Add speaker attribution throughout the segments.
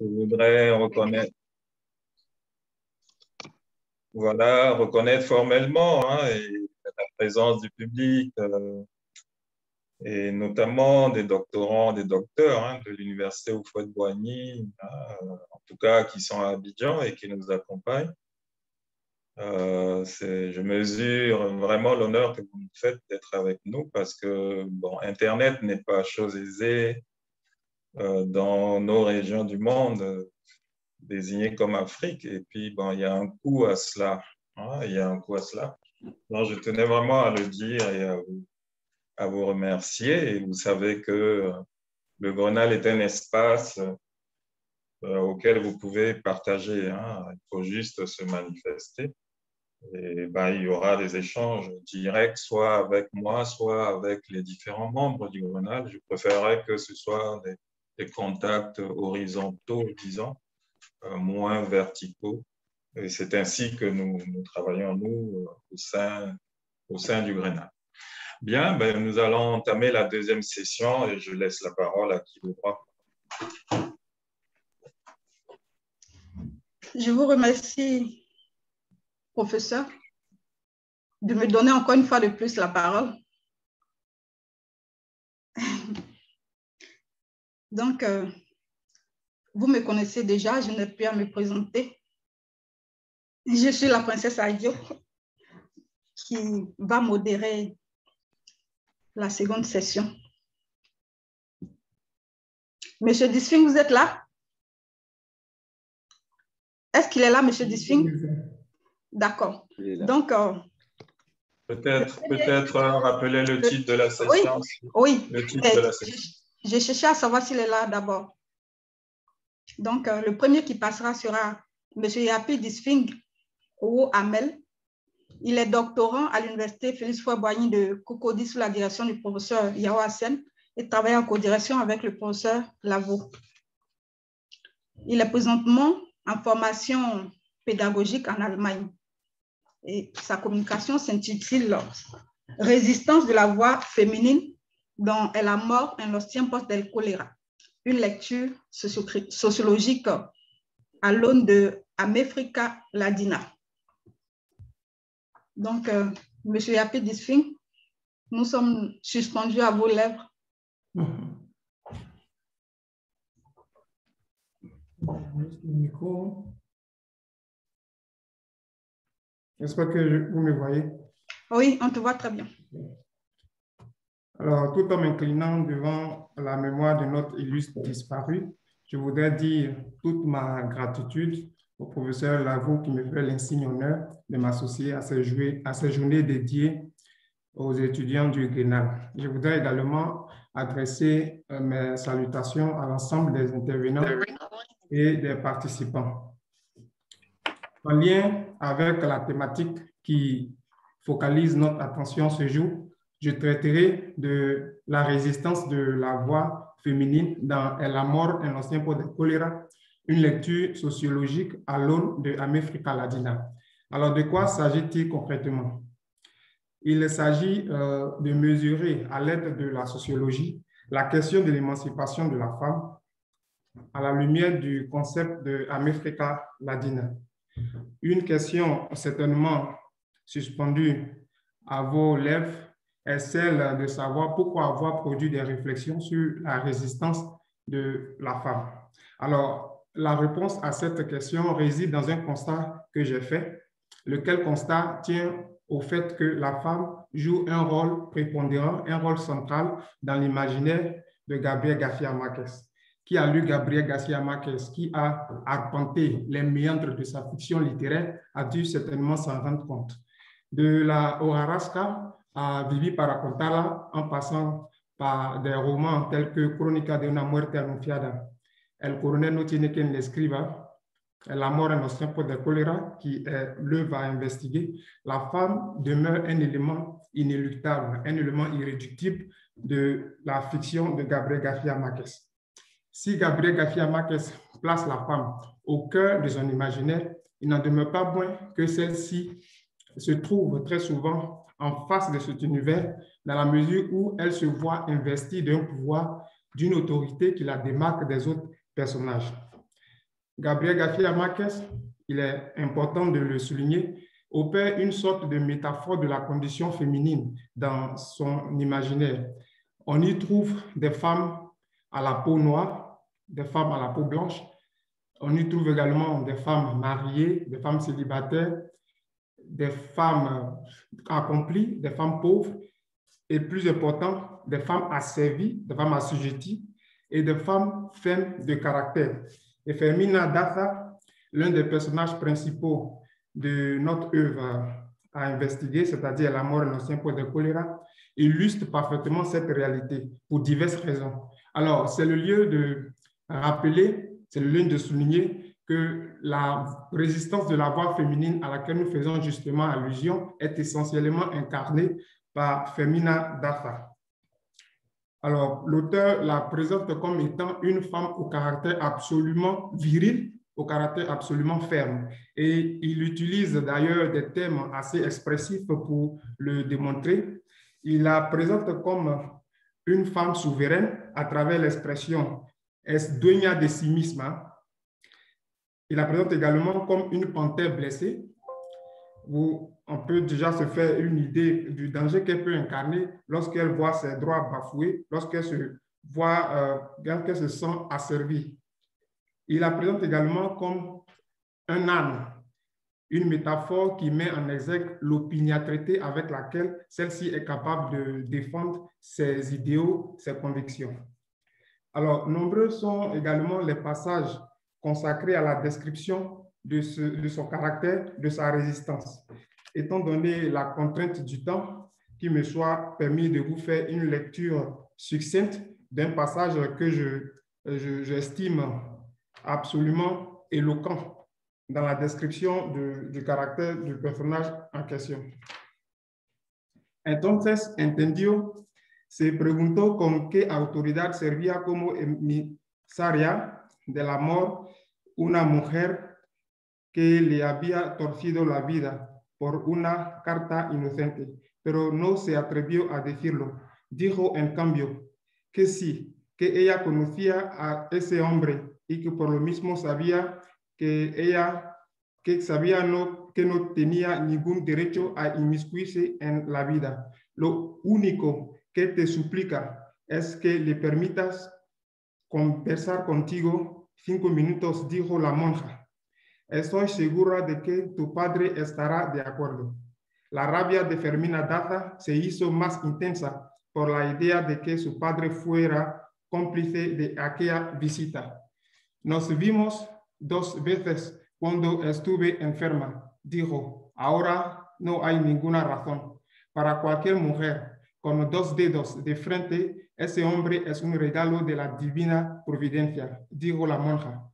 Speaker 1: je voudrais reconnaître, voilà, reconnaître formellement hein, la présence du public euh, et notamment des doctorants, des docteurs hein, de l'université Houphouët-Boigny, hein, en tout cas qui sont à Abidjan et qui nous accompagnent. Euh, je mesure vraiment l'honneur que vous nous faites d'être avec nous parce que bon, Internet n'est pas chose aisée dans nos régions du monde euh, désignées comme Afrique. Et puis, bon, il y a un coût à cela. Hein, il y a un coût à cela. Donc, je tenais vraiment à le dire et à vous, remercier. Et vous savez que le Grenal est un espace auquel vous pouvez partager. Hein. Il faut juste se manifester. Et ben, il y aura des échanges directs, soit avec moi, soit avec les différents membres du Grenal. Je préférerais que ce soit des, contacts horizontaux, disons, euh, moins verticaux. Et c'est ainsi que nous, travaillons, nous, au sein, au sein du Grenal. Bien, ben, nous allons entamer la deuxième session et je laisse la parole à qui voudra.
Speaker 2: Je vous remercie professeur, de me donner encore une fois de plus la parole. Donc, euh, vous me connaissez déjà, je n'ai plus à me présenter. Je suis la princesse Adio qui va modérer la seconde session. Monsieur Disfing, vous êtes là? Est-ce qu'il est là, Monsieur Disfing? D'accord. Donc, euh,
Speaker 1: peut-être peut rappeler le, titre de la session.
Speaker 2: Oui, Le titre de la session. J'ai cherché à savoir s'il est là d'abord. Donc, euh, le premier qui passera sera M. Yapi Disfing ou Amel. Il est doctorant à l'université Félix Foy-Boigny de Cocody sous la direction du professeur Yao Hassen et travaille en co-direction avec le professeur Lavo. Il est présentement en formation pédagogique en Allemagne et sa communication s'intitule Résistance de la voix féminine dont est la mort en los tiempos del choléra. Une lecture sociologique à l'aune de Amefrika Ladina. Donc, euh, Monsieur Yapi Disfing, nous sommes suspendus à vos lèvres.
Speaker 3: J'espère que vous me voyez.
Speaker 2: Oui, on te voit très bien.
Speaker 3: Alors, tout en m'inclinant devant la mémoire de notre illustre disparu, je voudrais dire toute ma gratitude au professeur Lavaux qui me fait l'insigne honneur de m'associer à, ces journées dédiées aux étudiants du Grenal. Je voudrais également adresser euh, mes salutations à l'ensemble des intervenants et des participants. En lien avec la thématique qui focalise notre attention ce jour, je traiterai de la résistance de la voix féminine dans La mort, un ancien pot de choléra, une lecture sociologique à l'aune de América Ladina. Alors, de quoi s'agit-il concrètement? Il s'agit euh, de mesurer à l'aide de la sociologie la question de l'émancipation de la femme à la lumière du concept de América Ladina. Une question certainement suspendue à vos lèvres est celle de savoir pourquoi avoir produit des réflexions sur la résistance de la femme. Alors, la réponse à cette question réside dans un constat que j'ai fait, lequel constat tient au fait que la femme joue un rôle prépondérant, un rôle central dans l'imaginaire de Gabriel García Márquez qui a lu Gabriel Garcia Marquez, qui a arpenté les méandres de sa fiction littéraire, a dû certainement s'en rendre compte. De la Ojarasca à Vivi Paracontala, en passant par des romans tels que Crónica de una muerte anunciada, El coronel no tiene quien l'escriba, La mort en los tiempos de choléra, qui est l'œuvre à investiguer, la femme demeure un élément inéluctable, un élément irréductible de la fiction de Gabriel Garcia Marquez. Si Gabriel García Márquez place la femme au cœur de son imaginaire, il n'en demeure pas moins que celle-ci se trouve très souvent en face de cet univers dans la mesure où elle se voit investie d'un pouvoir, d'une autorité qui la démarque des autres personnages. Gabriel García Marquez, il est important de le souligner, opère une sorte de métaphore de la condition féminine dans son imaginaire. On y trouve des femmes à la peau noire, des femmes à la peau blanche. On y trouve également des femmes mariées, des femmes célibataires, des femmes accomplies, des femmes pauvres, et plus important, des femmes asservies, des femmes assujetties et des femmes fermes de caractère. Et Fermina Daza, l'un des personnages principaux de notre œuvre à investiguer, c'est-à-dire la mort l'ancien point de choléra, illustre parfaitement cette réalité pour diverses raisons. Alors, c'est le lieu de rappeler, c'est le lieu de souligner que la résistance de la voix féminine à laquelle nous faisons justement allusion est essentiellement incarnée par Femina Dafa. Alors, l'auteur la présente comme étant une femme au caractère absolument viril, au caractère absolument ferme. Et il utilise d'ailleurs des thèmes assez expressifs pour le démontrer. Il la présente comme une femme souveraine à travers l'expression es dueña de sí misma. Il la présente également comme une panthère blessée, où on peut déjà se faire une idée du danger qu'elle peut incarner lorsqu'elle voit ses droits bafoués, lorsqu'elle se voit, euh, se sent asservie. Il la présente également comme un âne, une métaphore qui met en exergue l'opiniâtreté avec laquelle celle-ci est capable de défendre ses idéaux, ses convictions. Alors, nombreux sont également les passages consacrés à la description de, son caractère, de sa résistance. Étant donné la contrainte du temps, qu'il me soit permis de vous faire une lecture succincte d'un passage que j'estime je, absolument éloquent dans la description du caractère du personnage en question. Entonces entendió, se preguntó con qué autoridad servía como emisaria del amor una mujer que le había torcido la vida por una carta inocente, pero no se atrevió a decirlo. Dijo, en cambio, que sí, que ella conocía a ese hombre y que por lo mismo sabía que ella que sabía no, que no tenía ningún derecho a inmiscuirse en la vida. Lo único que te suplica es que le permitas conversar contigo cinco minutos, dijo la monja. Estoy segura de que tu padre estará de acuerdo. La rabia de Fermina Daza se hizo más intensa por la idea de que su padre fuera cómplice de aquella visita. Nos vimos dos veces cuando estuve enferma. Dijo, ahora no hay ninguna razón. Para cualquier mujer con dos dedos de frente, ese hombre es un regalo de la divina providencia, dijo la monja.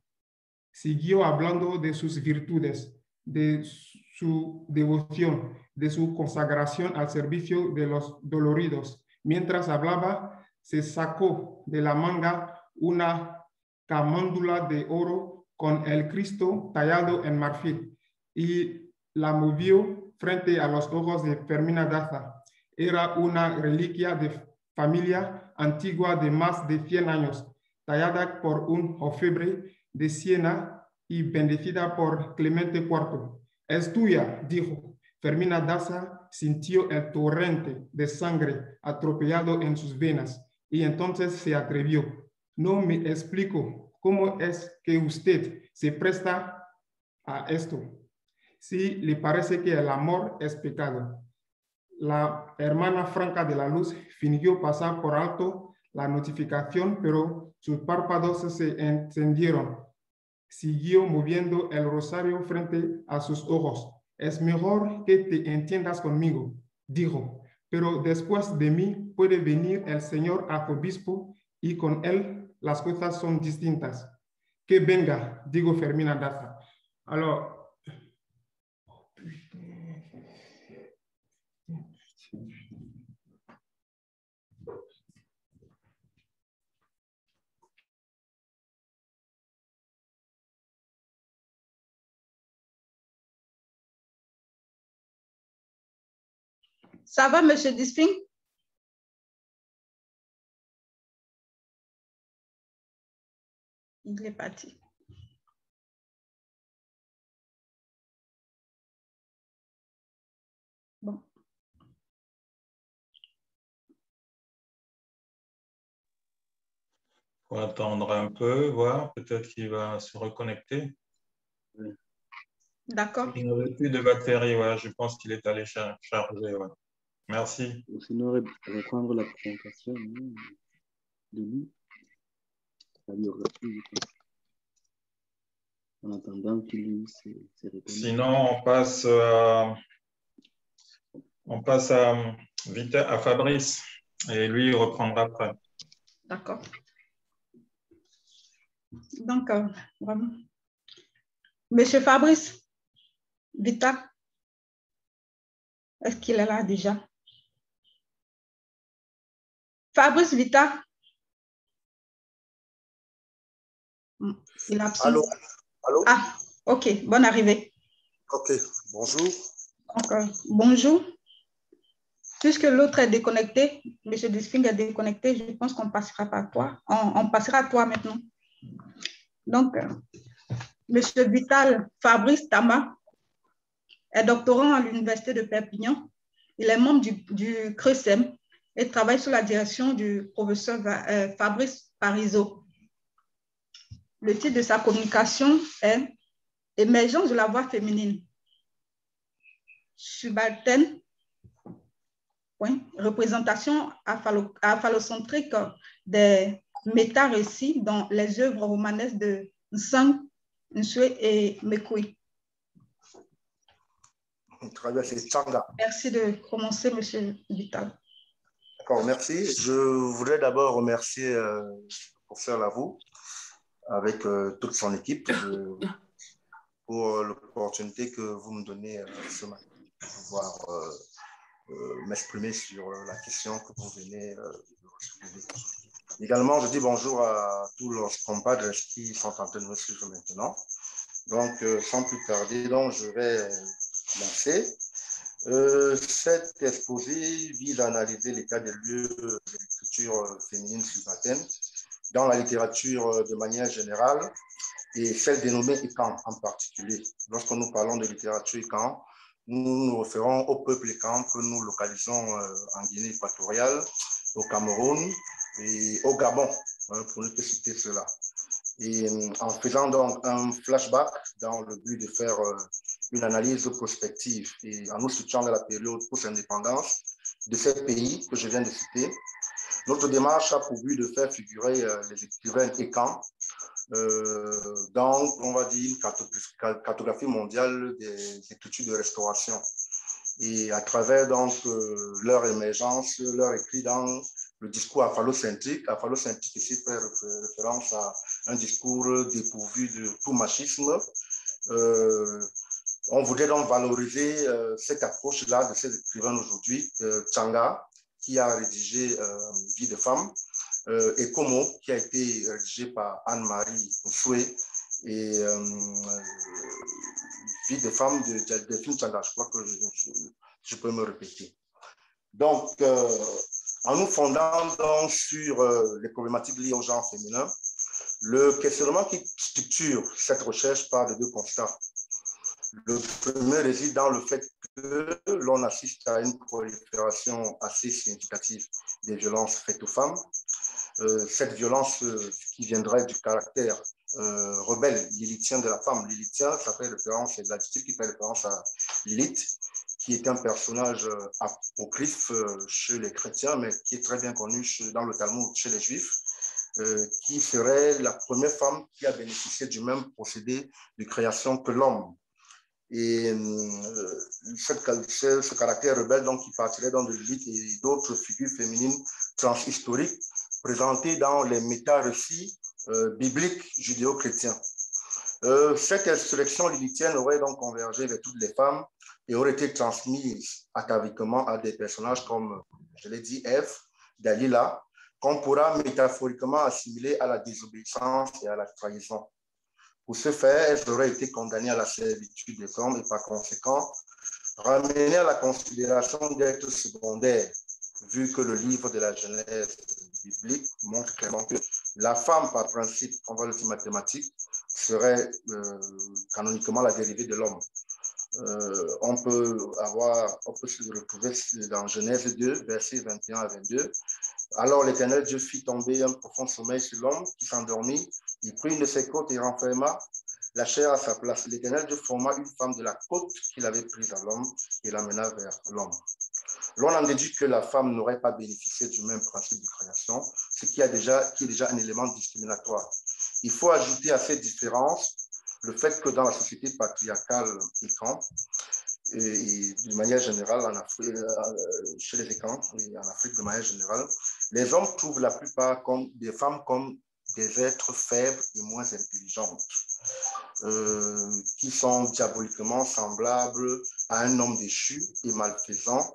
Speaker 3: Siguió hablando de sus virtudes, de su devoción, de su consagración al servicio de los doloridos. Mientras hablaba, se sacó de la manga una camándula de oro con el Cristo tallado en marfil y la movió frente a los ojos de Fermina Daza. Era una reliquia de familia antigua de más de 100 años, tallada por un orfebre de Siena y bendecida por Clemente IV. Es tuya, dijo. Fermina Daza sintió el torrente de sangre atropellado en sus venas y entonces se atrevió. No me explico ¿Cómo es que usted se presta a esto? Si le parece que el amor es pecado. La hermana Franca de la Luz fingió pasar por alto la notificación, pero sus párpados se encendieron. Siguió moviendo el rosario frente a sus ojos. Es mejor que te entiendas conmigo, dijo, pero después de mí puede venir el señor arzobispo y con él las cosas son distintas. Que venga, digo Fermina Daza. Alors,
Speaker 2: Ça va, Monsieur Disping? Il est parti.
Speaker 1: Bon. Faut attendre un peu, voir, peut-être qu'il va se reconnecter.
Speaker 2: D'accord.
Speaker 1: Il n'avait plus de batterie, je pense qu'il est allé charger. Merci.
Speaker 4: Sinon, reprendre la présentation de lui. En attendant qu'il se,
Speaker 1: Sinon, on passe, à, on passe à, à Fabrice et lui, il reprendra après.
Speaker 2: D'accord. Donc, euh, vraiment. Monsieur Fabrice, Vita, est-ce qu'il est là déjà? Fabrice Vita. Il a
Speaker 5: Allô? Allô?
Speaker 2: Ah, ok, bonne arrivée.
Speaker 5: Ok, bonjour.
Speaker 2: Okay. Bonjour. Puisque l'autre est déconnecté, M. Disping est déconnecté, je pense qu'on passera par toi. On, passera à toi maintenant. Donc, euh, M. Vital Fabrice Tama est doctorant à l'Université de Perpignan. Il est membre du, du CRESEM et travaille sous la direction du professeur euh, Fabrice Parizeau. Le titre de sa communication est Émergence de la voix féminine, subalterne, représentation aphalocentrique des méta-récits dans les œuvres romanesques de Nsang, Nsue et Mekui.
Speaker 5: Très bien, c'est Changa.
Speaker 2: Merci de commencer, M. Vital.
Speaker 5: Merci. Je voudrais d'abord remercier euh, professeur Lavou avec euh, toute son équipe euh, pour l'opportunité que vous me donnez ce matin de pouvoir m'exprimer sur la question que vous venez de. Également, je dis bonjour à tous leurs compadres qui sont en train de me suivre maintenant. Donc, sans plus tarder, donc, je vais lancer. Euh, cet exposé vise à analyser l'état des lieux de l'écriture féminine subalterne dans la littérature de manière générale et celle dénommée Ikan en particulier. Lorsque nous parlons de littérature Ikan, nous nous référons au peuple Ikan que nous localisons euh, en Guinée équatoriale, au Cameroun et au Gabon, hein, pour ne pas citer cela. Et euh, en faisant donc un flashback dans le but de faire une analyse prospective et en nous situant dans la période post-indépendance de ces pays que je viens de citer. Notre démarche a pour but de faire figurer euh, les écrivains et euh, dans, on va dire, une cartographie mondiale des études de restauration. Et à travers donc euh, leur émergence, leur écrit dans le discours aphalocentrique. Aphalocentrique ici fait référence à un discours dépourvu de tout machisme, on voudrait donc valoriser euh, cette approche-là de ces écrivains aujourd'hui, euh, Changa, qui a rédigé euh, Vie de femme, et Como, qui a été rédigé par Anne-Marie Soué, et Vie de femme de Delphine Changa. Je crois que je, peux me répéter. Donc, en nous fondant donc sur les problématiques liées au genre féminin, le questionnement qui structure cette recherche part de deux constats. Le premier réside dans le fait que l'on assiste à une prolifération assez significative des violences faites aux femmes. Euh, cette violence euh, qui viendrait du caractère euh, rebelle lilithien de la femme. Lilithien, ça fait référence, c'est l'adjectif qui fait référence à Lilith, qui est un personnage apocryphe chez les chrétiens, mais qui est très bien connu dans le Talmud chez les juifs, qui serait la première femme qui a bénéficié du même procédé de création que l'homme. Et euh, ce, caractère rebelle donc, qui partirait dans de Lilith et d'autres figures féminines transhistoriques présentées dans les méta-récits euh, bibliques judéo-chrétiens. Euh, cette insurrection lilithienne aurait donc convergé vers toutes les femmes et aurait été transmise ataviquement à des personnages comme, je l'ai dit, Ève, Dalila, qu'on pourra métaphoriquement assimiler à la désobéissance et à la trahison. Pour ce faire, elles auraient été condamnées à la servitude des hommes et par conséquent ramenées à la considération d'être secondaires, vu que le livre de la Genèse biblique montre clairement que la femme, par principe, on va le mathématique, serait euh, canoniquement la dérivée de l'homme. Euh, on peut avoir, on peut se retrouver dans Genèse 2, versets 21 à 22, Alors l'Éternel Dieu fit tomber un profond sommeil sur l'homme qui s'endormit. Il prit une de ses côtes et renferma la chair à sa place. L'Éternel Dieu forma une femme de la côte qu'il avait prise à l'homme et l'amena vers l'homme. L'on en déduit que la femme n'aurait pas bénéficié du même principe de création, ce qui, est déjà un élément discriminatoire. Il faut ajouter à cette différence le fait que dans la société patriarcale écran, et, de manière générale en Afrique, euh, chez les écrans et en Afrique de manière générale, les hommes trouvent la plupart comme des femmes comme des êtres faibles et moins intelligentes, euh, qui sont diaboliquement semblables à un homme déchu et malfaisant,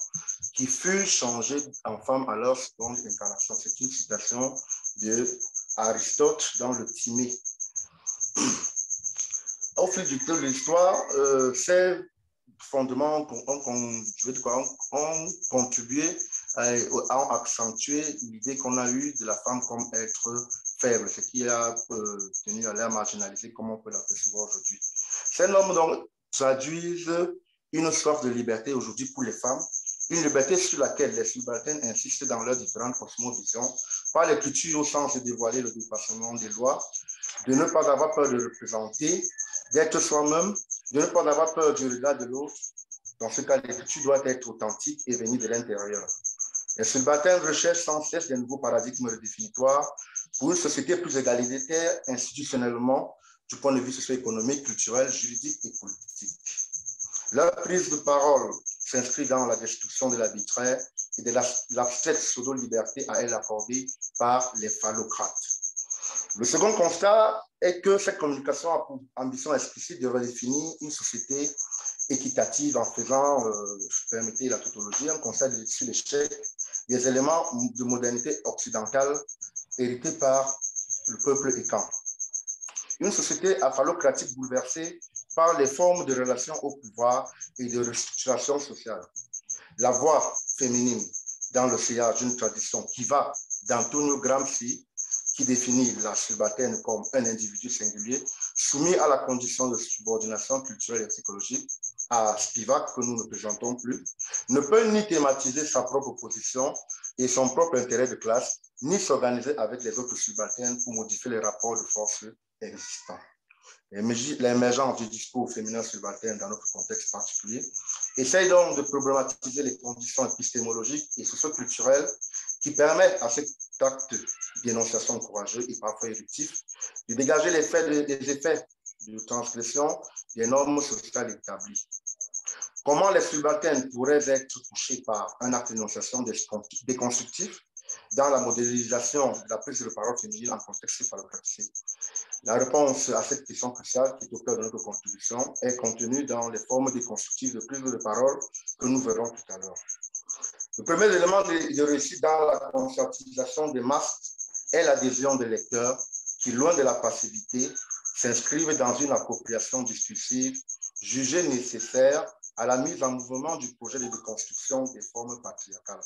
Speaker 5: qui fut changé en femme à leur seconde incarnation. C'est une citation de Aristote dans le Timée. Au fil du de l'histoire, euh, ces fondements ont, contribué à, à accentuer l'idée qu'on a eue de la femme comme être faible, ce qui a euh, tenu à l'air marginalisé comme on peut l'apercevoir aujourd'hui. Ces normes traduisent une sorte de liberté aujourd'hui pour les femmes, une liberté sur laquelle les subalternes insistent dans leurs différentes cosmovisions, par l'écriture au sens de dévoiler le dépassement des lois, de ne pas avoir peur de représenter, d'être soi-même, de ne pas avoir peur du regard de l'autre. Dans ce cas, l'écriture doit être authentique et venir de l'intérieur. Les subalternes recherchent sans cesse des nouveaux paradigmes redéfinitoires pour une société plus égalitaire institutionnellement, du point de vue socio-économique, culturel, juridique et politique. Leur prise de parole s'inscrit dans la destruction de l'arbitraire et de l'abstraite pseudo-liberté à elle accordée par les phallocrates. Le second constat est que cette communication a pour ambition explicite de redéfinir une société équitative en faisant, euh, permettez la tautologie, un constat sur l'échec des éléments de modernité occidentale hérités par le peuple écan. Une société aphallocratique bouleversée par les formes de relations au pouvoir et de restructuration sociale. La voix féminine dans le sillage d'une tradition qui va d'Antonio Gramsci, qui définit la subalterne comme un individu singulier, soumis à la condition de subordination culturelle et psychologique, à Spivak, que nous ne présentons plus, ne peut ni thématiser sa propre position et son propre intérêt de classe, ni s'organiser avec les autres subalternes pour modifier les rapports de force existants. L'émergence du discours féminin subalterne dans notre contexte particulier essaye donc de problématiser les conditions épistémologiques et socioculturelles qui permettent à cet acte d'énonciation courageux et parfois éruptif de dégager les effets de transgression des normes sociales établies. Comment les subalternes pourraient être touchés par un acte d'énonciation déconstructif dans la modélisation de la prise de parole féminine en contexte phallocratique La réponse à cette question cruciale qui est au cœur de notre contribution est contenue dans les formes déconstructives de prise de parole que nous verrons tout à l'heure. Le premier élément de, réussite dans la conscientisation des masses est l'adhésion des lecteurs qui, loin de la passivité, s'inscrivent dans une appropriation discursive jugée nécessaire à la mise en mouvement du projet de déconstruction des formes patriarcales.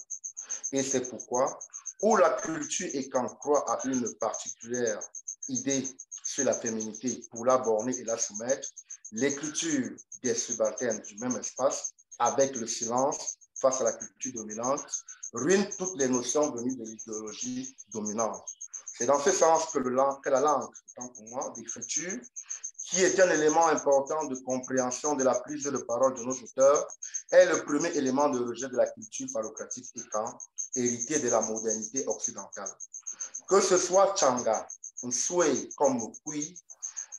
Speaker 5: Et c'est pourquoi, où la culture et qu'on croit à une particulière idée sur la féminité pour la borner et la soumettre, l'écriture des subalternes du même espace, avec le silence face à la culture dominante, ruine toutes les notions venues de l'idéologie dominante. C'est dans ce sens que, que la langue, tant pour moi, d'écriture, qui est un élément important de compréhension de la prise de parole de nos auteurs, est le premier élément de rejet de la culture phallocratique étant hérité de la modernité occidentale. Que ce soit Changa, Nsue comme Kui,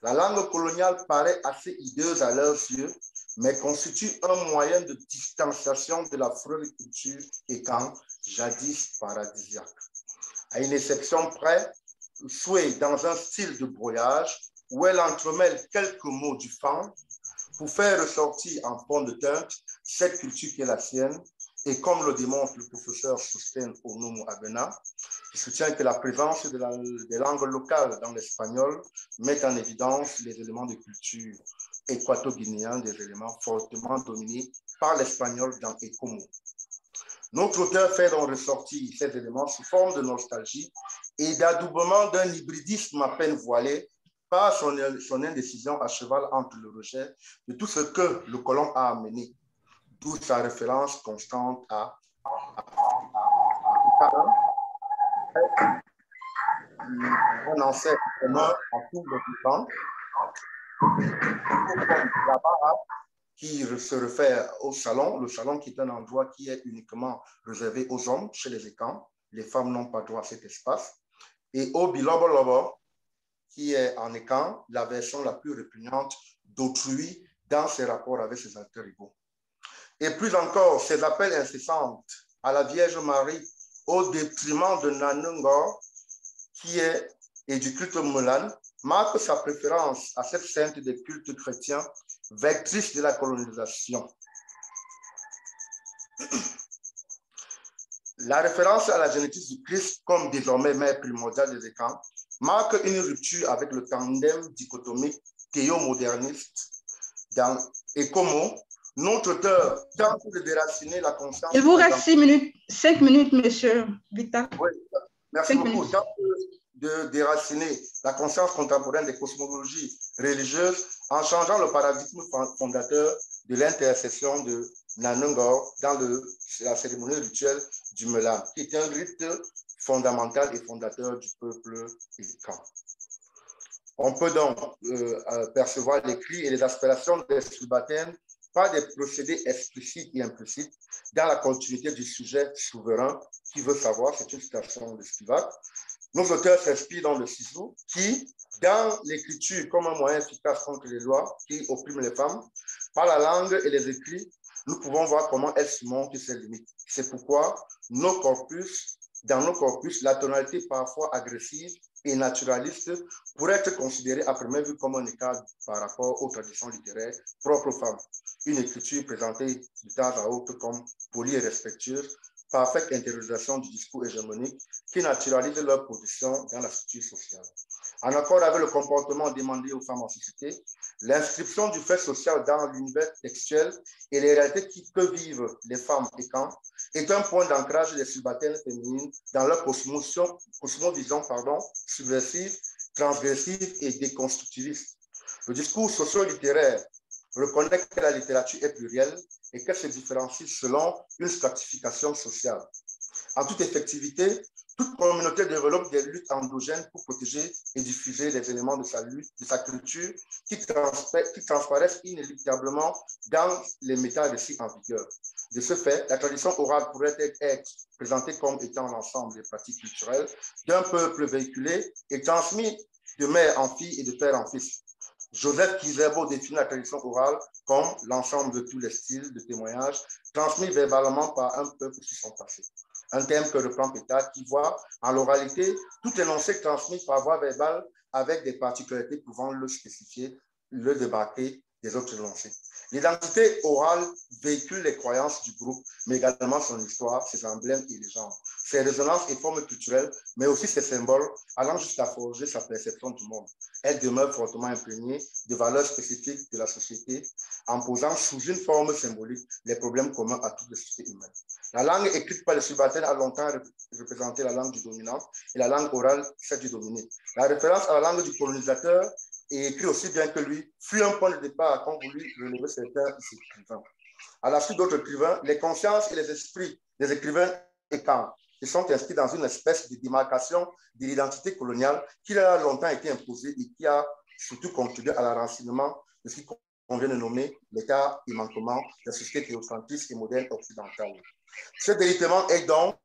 Speaker 5: la langue coloniale paraît assez hideuse à leurs yeux, mais constitue un moyen de distanciation de la culture étant jadis paradisiaque. À une exception près, Souhait dans un style de brouillage où elle entremêle quelques mots du fan pour faire ressortir en fond de teinte cette culture qui est la sienne. Et comme le démontre le professeur Susten Onomo Abena, qui soutient que la présence de des langues locales dans l'espagnol met en évidence les éléments de culture équato-guinéens, des éléments fortement dominés par l'espagnol dans Ecomo. Notre auteur fait donc ressortir ces éléments sous forme de nostalgie et d'adoubement d'un hybridisme à peine voilé par son, son, indécision à cheval entre le rejet de tout ce que le colon a amené, d'où sa référence constante à, un ancêtre commun en tout le temps. qui se réfère au salon, le salon qui est un endroit qui est uniquement réservé aux hommes chez les écans. Les femmes n'ont pas droit à cet espace. Et au Bilobo Lobo, qui est en écan la version la plus répugnante d'autrui dans ses rapports avec ses alter ego. Et plus encore, ses appels incessants à la Vierge Marie au détriment de Nanungor, qui est et du culte Mulan, marque sa préférence à cette sainte des cultes chrétiens, vectrice de la colonisation. La référence à la génétique du Christ comme désormais mère primordiale des écrans marque une rupture avec le tandem dichotomique théo-moderniste dans Ecomo, notre auteur tente de déraciner la conscience.
Speaker 2: Il vous reste six minutes, cinq minutes, monsieur Vita.
Speaker 5: Oui, merci beaucoup. Tente de déraciner la conscience contemporaine des cosmologies religieuses en changeant le paradigme fondateur de l'intercession de Nanungor dans le, la cérémonie rituelle du Melam, qui est un rite fondamental et fondateur du peuple Ilkan. On peut donc euh, euh, percevoir les cris et les aspirations des subalternes par des procédés explicites et implicites dans la continuité du sujet souverain qui veut savoir, c'est une citation de Spivak. Nos auteurs s'inspirent dans le ciseau qui, dans l'écriture comme un moyen efficace contre les lois qui oppriment les femmes, par la langue et les écrits, nous pouvons voir comment elles surmontent ses limites. C'est pourquoi nos corpus, dans nos corpus, la tonalité parfois agressive et naturaliste pourrait être considérée à première vue comme un écart par rapport aux traditions littéraires propres aux femmes. Une écriture présentée de temps à autre comme polie et respectueuse, parfaite intériorisation du discours hégémonique qui naturalise leur position dans la structure sociale. En accord avec le comportement demandé aux femmes en société, l'inscription du fait social dans l'univers textuel et les réalités qui peuvent vivre les femmes et quand est un point d'ancrage des subalternes féminines dans leur cosmovision pardon, subversive, transgressive et déconstructiviste. Le discours socio-littéraire reconnaît que la littérature est plurielle et qu'elle se différencie selon une stratification sociale. En toute effectivité, toute communauté développe des luttes endogènes pour protéger et diffuser les éléments de sa de sa culture, qui, transparaissent inéluctablement dans les méta récits en vigueur. De ce fait, la tradition orale pourrait être présentée comme étant l'ensemble des pratiques culturelles d'un peuple véhiculé et transmis de mère en fille et de père en fils. Joseph Kizerbo définit la tradition orale comme l'ensemble de tous les styles de témoignage transmis verbalement par un peuple sur son passé. Un thème que reprend Pétard qui voit en l'oralité tout énoncé transmis par voie verbale avec des particularités pouvant le spécifier, le débarquer des autres énoncés. L'identité orale véhicule les croyances du groupe, mais également son histoire, ses emblèmes et légendes, ses résonances et formes culturelles, mais aussi ses symboles, allant jusqu'à forger sa perception du monde. Elle demeure fortement imprégnée de valeurs spécifiques de la société, en posant sous une forme symbolique les problèmes communs à toutes les sociétés humaines. La langue écrite par les subalternes a longtemps représenté la langue du dominant et la langue orale celle du dominé. La référence à la langue du colonisateur et écrit aussi bien que lui, fut un point de départ quand voulu relever certains écrivains. À la suite d'autres écrivains, les consciences et les esprits des écrivains étant qui sont inscrits dans une espèce de démarcation de l'identité coloniale qui a longtemps été imposée et qui a surtout contribué à l'enracinement de ce qu'on vient de nommer l'état et manquement de la société théocentriste et moderne occidentale. Ce déritement est donc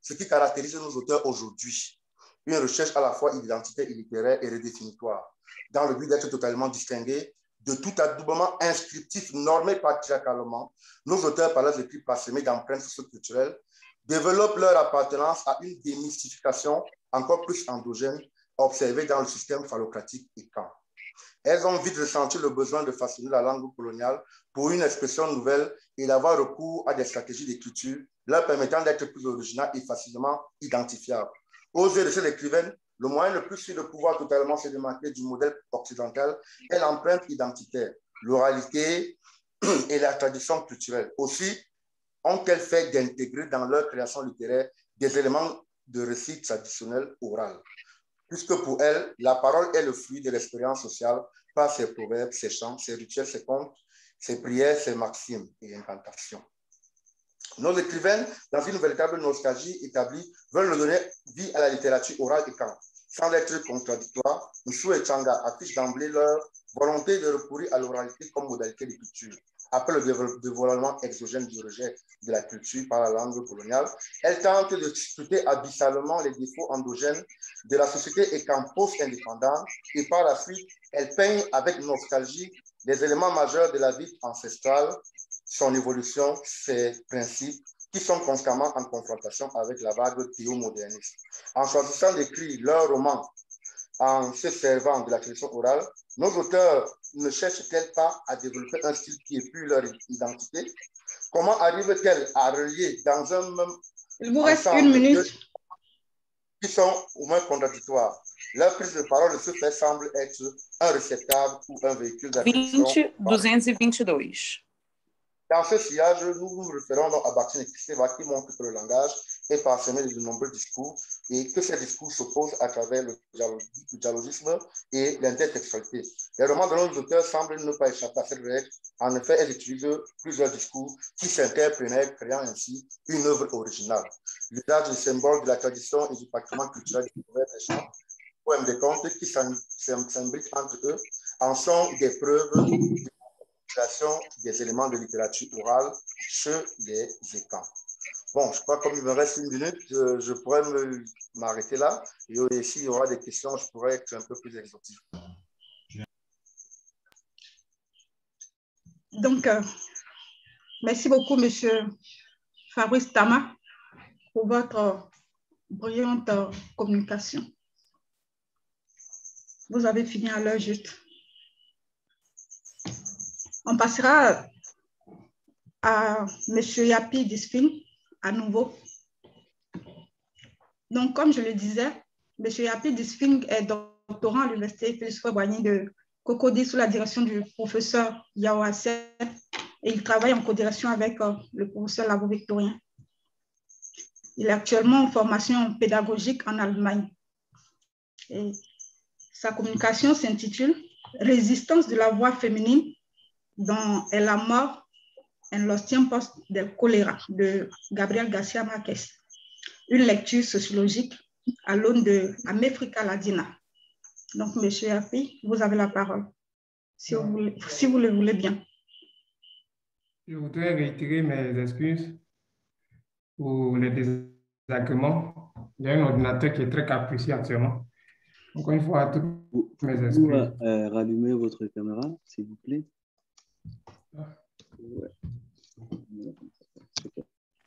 Speaker 5: ce qui caractérise nos auteurs aujourd'hui. Une recherche à la fois identitaire et littéraire et redéfinitoire dans le but d'être totalement distingués de tout adoubement inscriptif normé patriarcalement, nos auteurs, par leurs écrits parsemés d'empreintes socioculturelles, développent leur appartenance à une démystification encore plus endogène observée dans le système phallocratique quand Elles ont vite ressenti le besoin de façonner la langue coloniale pour une expression nouvelle et d'avoir recours à des stratégies d'écriture leur permettant d'être plus originales et facilement identifiables. Aux yeux de ces écrivaines, le moyen le plus sûr de pouvoir totalement se démarquer du modèle occidental est l'empreinte identitaire, l'oralité et la tradition culturelle. Aussi, ont-elles fait d'intégrer dans leur création littéraire des éléments de récit traditionnel oral, puisque pour elles, la parole est le fruit de l'expérience sociale par ses proverbes, ses chants, ses rituels, ses contes, ses prières, ses maximes et incantations. Nos écrivaines, dans une véritable nostalgie établie, veulent donner vie à la littérature orale et quand, sans être contradictoire, Moussou et Changa affichent d'emblée leur volonté de recourir à l'oralité comme modalité d'écriture. Après le dévoilement exogène du rejet de la culture par la langue coloniale, elle tente de discuter abyssalement les défauts endogènes de la société et post-indépendante et par la suite, elle peigne avec nostalgie les éléments majeurs de la vie ancestrale, son évolution, ses principes, qui sont constamment en confrontation avec la vague théo-moderniste. En choisissant d'écrire leur roman en se servant de la tradition orale, nos auteurs ne cherchent-elles pas à développer un style qui est plus leur identité? Comment arrivent-elles à relier dans un même
Speaker 2: Il vous reste une minute.
Speaker 5: Qui sont au moins contradictoires. Leur prise de parole de ce fait semble être un réceptacle ou un véhicule d'action.
Speaker 6: 222.
Speaker 5: Dans ce sillage, nous nous référons donc à Bakhtin Kristeva qui montre que le langage est parsemé de nombreux discours et que ces discours s'opposent à travers le dialogisme et l'intertextualité. Les romans de nos auteurs semblent ne pas échapper à cette règle. En effet, elles utilisent plusieurs discours qui s'interprénèrent, créant ainsi une œuvre originale. L'usage des symboles de la tradition et du patrimoine culturel des champs, poèmes de contes qui s'imbriquent entre eux en sont des preuves des éléments de littérature orale chez les écans. Bon, je crois comme il me reste une minute, je, pourrais m'arrêter là. Et s'il y aura des questions, je pourrais être un peu plus exhaustif.
Speaker 2: Donc, euh, merci beaucoup, Monsieur Fabrice Tama, pour votre brillante communication. Vous avez fini à l'heure juste. On passera à M. Yapi Dispin à nouveau. Donc, comme je le disais, M. Yapi Disping est doctorant à l'Université Félix Boigny de Cocody sous la direction du professeur Yao et il travaille en coordination avec euh, le professeur Lavo Victorien. Il est actuellement en formation pédagogique en Allemagne. Sa communication s'intitule Résistance de la voix féminine dans El amor en los tiempos del cólera de Gabriel García Márquez, une lecture sociologique à l'aune de América Latina. Donc, Monsieur Afi, vous avez la parole, si vous, voulez, si vous le voulez bien.
Speaker 3: Je voudrais réitérer mes excuses pour les désagréments. Il y a un ordinateur qui est très capricieux actuellement. Encore une fois, toutes mes excuses. Vous
Speaker 4: euh, rallumer votre caméra, s'il vous plaît.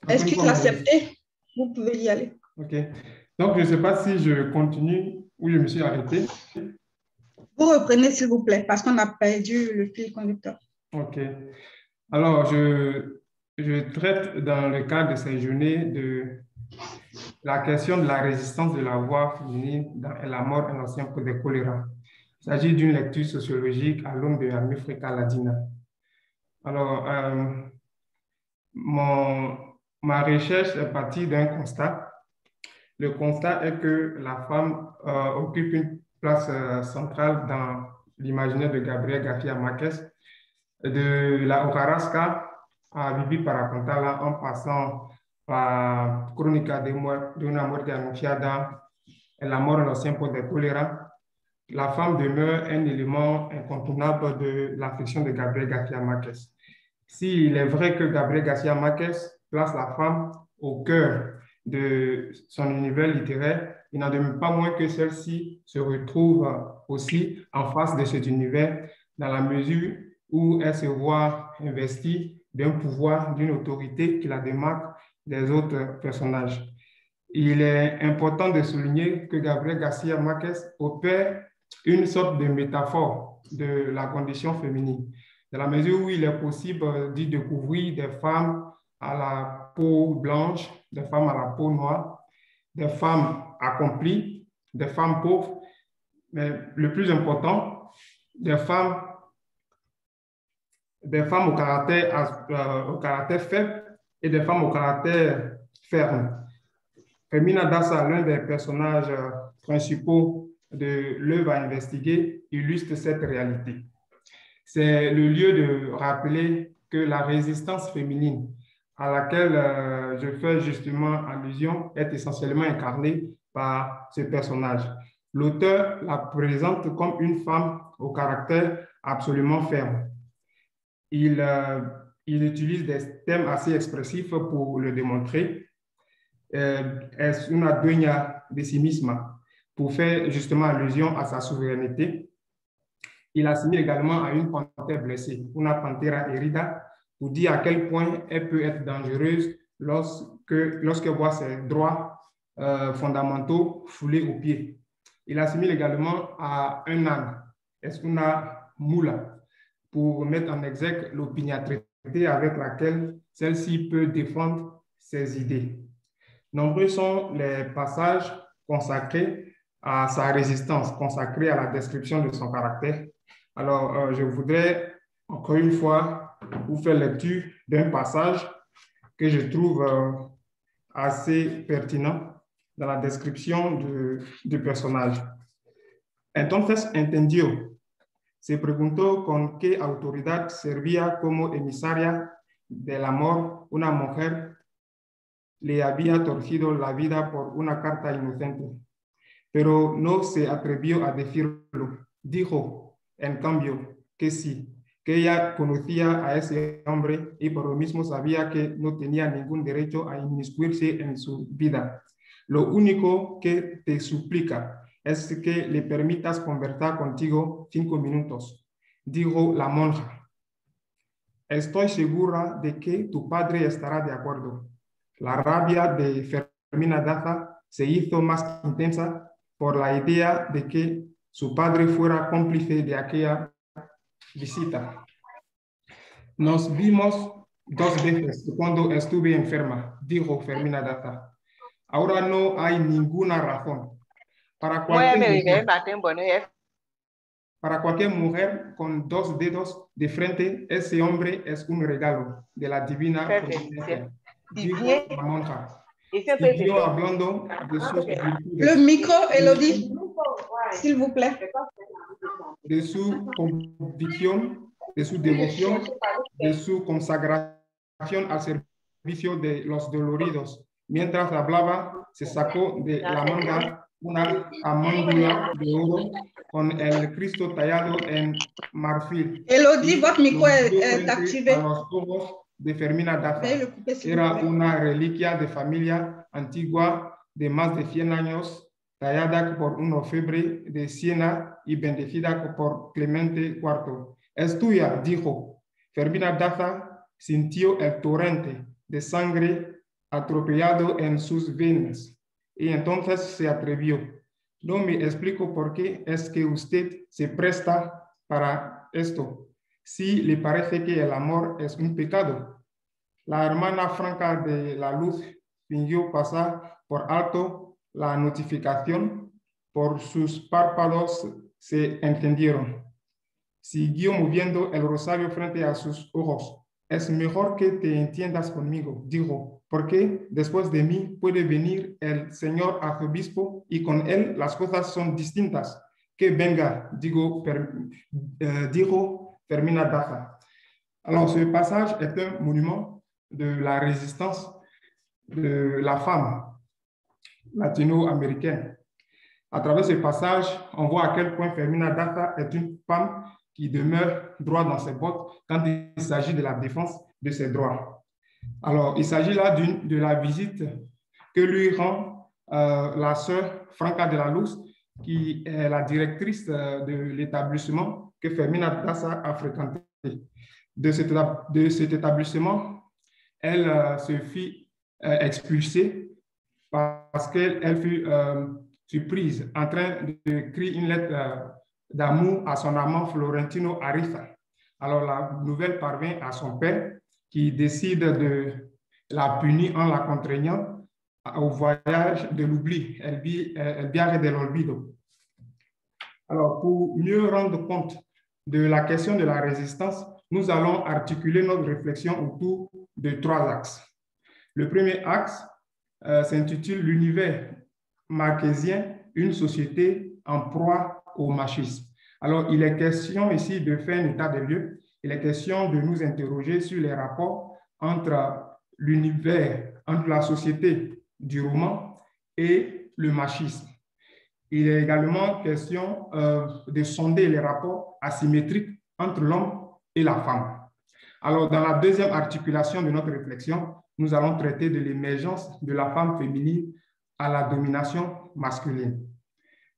Speaker 2: Est-ce qu'il l'a accepté? Vous pouvez y aller.
Speaker 3: OK. Donc, je ne sais pas si je continue ou je me suis arrêté.
Speaker 2: Vous reprenez, s'il vous plaît, parce qu'on a perdu le fil conducteur.
Speaker 3: OK. Alors, je, je traite dans le cadre de ces journées de la question de la résistance de la voix féminine dans la mort en ancien des choléra. Il s'agit d'une lecture sociologique à l'aune de l'Amérique ladina. Alors, euh, mon, ma recherche est partie d'un constat. Le constat est que la femme euh, occupe une place euh, centrale dans l'imaginaire de Gabriel García Márquez, de la Hojarasca à Vivi Paracontala, en passant par Crónica de, una muerte anunciada, La mort en los pour de choléra. La femme demeure un élément incontournable de la fiction de Gabriel García Márquez. S'il est vrai que Gabriel Garcia Marquez place la femme au cœur de son univers littéraire, il n'en demeure pas moins que celle-ci se retrouve aussi en face de cet univers dans la mesure où elle se voit investie d'un pouvoir, d'une autorité qui la démarque des autres personnages. Il est important de souligner que Gabriel Garcia Marquez opère une sorte de métaphore de la condition féminine dans la mesure où il est possible d'y découvrir des femmes à la peau blanche, des femmes à la peau noire, des femmes accomplies, des femmes pauvres, mais le plus important, des femmes, des femmes au caractère, euh, au caractère faible et des femmes au caractère ferme. Femina Dassa, l'un des personnages principaux de l'œuvre à investiguer, illustre cette réalité c'est le lieu de rappeler que la résistance féminine à laquelle euh, je fais justement allusion est essentiellement incarnée par ce personnage. L'auteur la présente comme une femme au caractère absolument ferme. Il, euh, il utilise des thèmes assez expressifs pour le démontrer. Euh, est une dueña de sí misma, pour faire justement allusion à sa souveraineté? Il assimile également à une panthère blessée, una pantera herida, pour dire à quel point elle peut être dangereuse lorsque, lorsqu'elle voit ses droits euh, fondamentaux foulés aux pieds. Il assimile également à un âne, est una mula, pour mettre en exergue l'opiniâtreté avec laquelle celle-ci peut défendre ses idées. Nombreux sont les passages consacrés à sa résistance, consacrés à la description de son caractère. Alors, euh, je voudrais encore une fois vous faire lecture d'un passage que je trouve euh, assez pertinent dans la description du, personnage. Entonces entendió, se preguntó con qué autoridad servía como emisaria del amor una mujer le había torcido la vida por una carta inocente, pero no se atrevió a decirlo. Dijo, en cambio, que sí, que ella conocía a ese hombre y por lo mismo sabía que no tenía ningún derecho a inmiscuirse en su vida. Lo único que te suplica es que le permitas conversar contigo cinco minutos, dijo la monja. Estoy segura de que tu padre estará de acuerdo. La rabia de Fermina Daza se hizo más intensa por la idea de que su padre fuera cómplice de aquella visita. Nos vimos dos veces cuando estuve enferma, dijo Fermina Data. Ahora no hay ninguna razón. Para cualquier, mujer, para cualquier mujer con dos dedos de frente, ese hombre es un regalo de la divina providencia. Dijo la monja. Siguió hablando de sus
Speaker 2: Le micro, Elodie, s'il vous plaît.
Speaker 3: De su convicción, de su devoción, de su consagración al servicio de los doloridos. Mientras hablaba, se sacó de la manga una amándula de oro con el Cristo tallado en marfil.
Speaker 2: Elodie, votre micro est activé.
Speaker 3: A los ojos de Fermina Daza. Era una reliquia de familia antigua de más de 100 años, tallada por un orfebre de Siena y bendecida por Clemente IV. Es tuya, dijo. Fermina Daza sintió el torrente de sangre atropellado en sus venas y entonces se atrevió. No me explico por qué es que usted se presta para esto si le parece que el amor es un pecado. La hermana Franca de la Luz fingió pasar por alto la notificación, por sus párpados se entendieron. Siguió moviendo el rosario frente a sus ojos. Es mejor que te entiendas conmigo, dijo, porque después de mí puede venir el señor arzobispo y con él las cosas son distintas. Que venga, digo, per, euh, dijo Fermina Daza. Alors, ce passage est un monument de la résistance de la femme latino-américaine. À travers ce passage, on voit à quel point Fermina Daza est une femme qui demeure droit dans ses bottes quand il s'agit de la défense de ses droits. Alors, il s'agit là de la visite que lui rend euh, la sœur Franca de la Luz, qui est la directrice euh, de l'établissement que Fermina Dassa a fréquenté. De cet, établissement, elle euh, se fit expulser parce qu'elle fut euh, surprise en train d'écrire une lettre d'amour à son amant Florentino Arifa. Alors la nouvelle parvient à son père qui décide de la punir en la contraignant au voyage de l'oubli, el, el viaje del olvido. Alors, pour mieux rendre compte de la question de la résistance, nous allons articuler notre réflexion autour de trois axes. Le premier axe euh, s'intitule L'univers marquésien, une société en proie au machisme. Alors, il est question ici de faire un état des lieux. Il est question de nous interroger sur les rapports entre l'univers entre la société du roman et le machisme. Il est également question euh, de sonder les rapports asymétriques entre l'homme et la femme. Alors, dans la deuxième articulation de notre réflexion, nous allons traiter de l'émergence de la femme féminine à la domination masculine.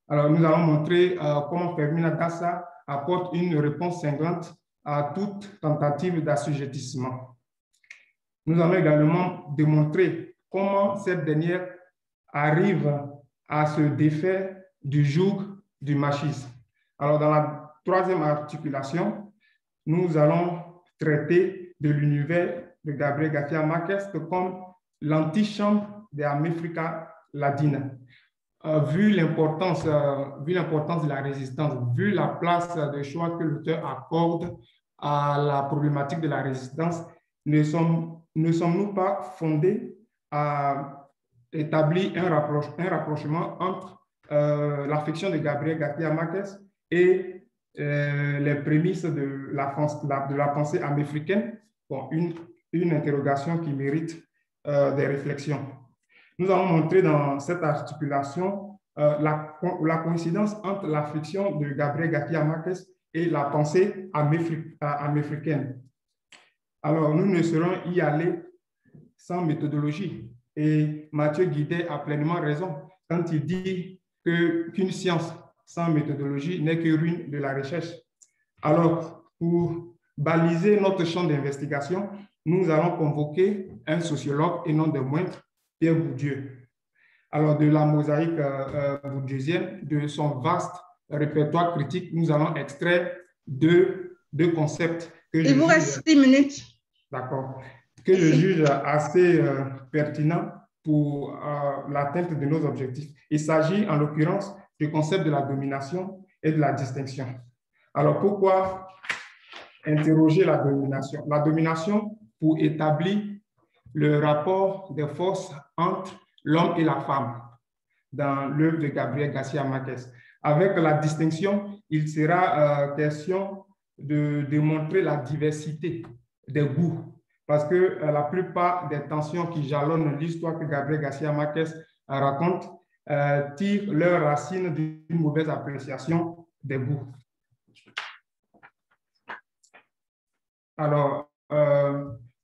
Speaker 3: Alors, nous allons montrer euh, comment Fermina Dassa apporte une réponse cinglante à toute tentative d'assujettissement. Nous allons également démontrer comment cette dernière arrive à se défaire du joug du machisme. Alors, dans la troisième articulation, nous allons traiter de l'univers de Gabriel García Márquez comme l'antichambre de l'Amérique latine. Euh, vu l'importance euh, vu l'importance de la résistance, vu la place de choix que l'auteur accorde à la problématique de la résistance, ne sommes, ne sommes-nous pas fondés à établir un rapprochement entre euh, l'affection de Gabriel García Márquez et euh, les prémices de la, de la pensée américaine? Bon, une, une interrogation qui mérite euh, des réflexions. Nous allons montrer dans cette articulation euh, la, la, coïncidence entre la fiction de Gabriel García Márquez et la pensée américaine. Alors, nous ne serons y aller sans méthodologie. Et Mathieu Guidet a pleinement raison quand il dit qu'une science sans méthodologie n'est que ruine de la recherche. Alors, pour baliser notre champ d'investigation, nous allons convoquer un sociologue et non de moindre, Pierre Bourdieu. Alors, de la mosaïque euh, euh, bourdieusienne, de son vaste répertoire critique, nous allons extraire deux, deux concepts.
Speaker 2: Que Il vous reste 10 minutes.
Speaker 3: D'accord. Que je juge assez euh, pertinent pour l'atteinte de nos objectifs. Il s'agit en l'occurrence du concept de la domination et de la distinction. Alors, pourquoi interroger la domination? La domination pour établir le rapport de force entre l'homme et la femme dans l'œuvre de Gabriel Garcia Marquez. Avec la distinction, il sera euh, question de démontrer la diversité des goûts, parce que euh, la plupart des tensions qui jalonnent l'histoire que Gabriel Garcia Marquez raconte euh, tirent leurs racines d'une mauvaise appréciation des goûts. Alors,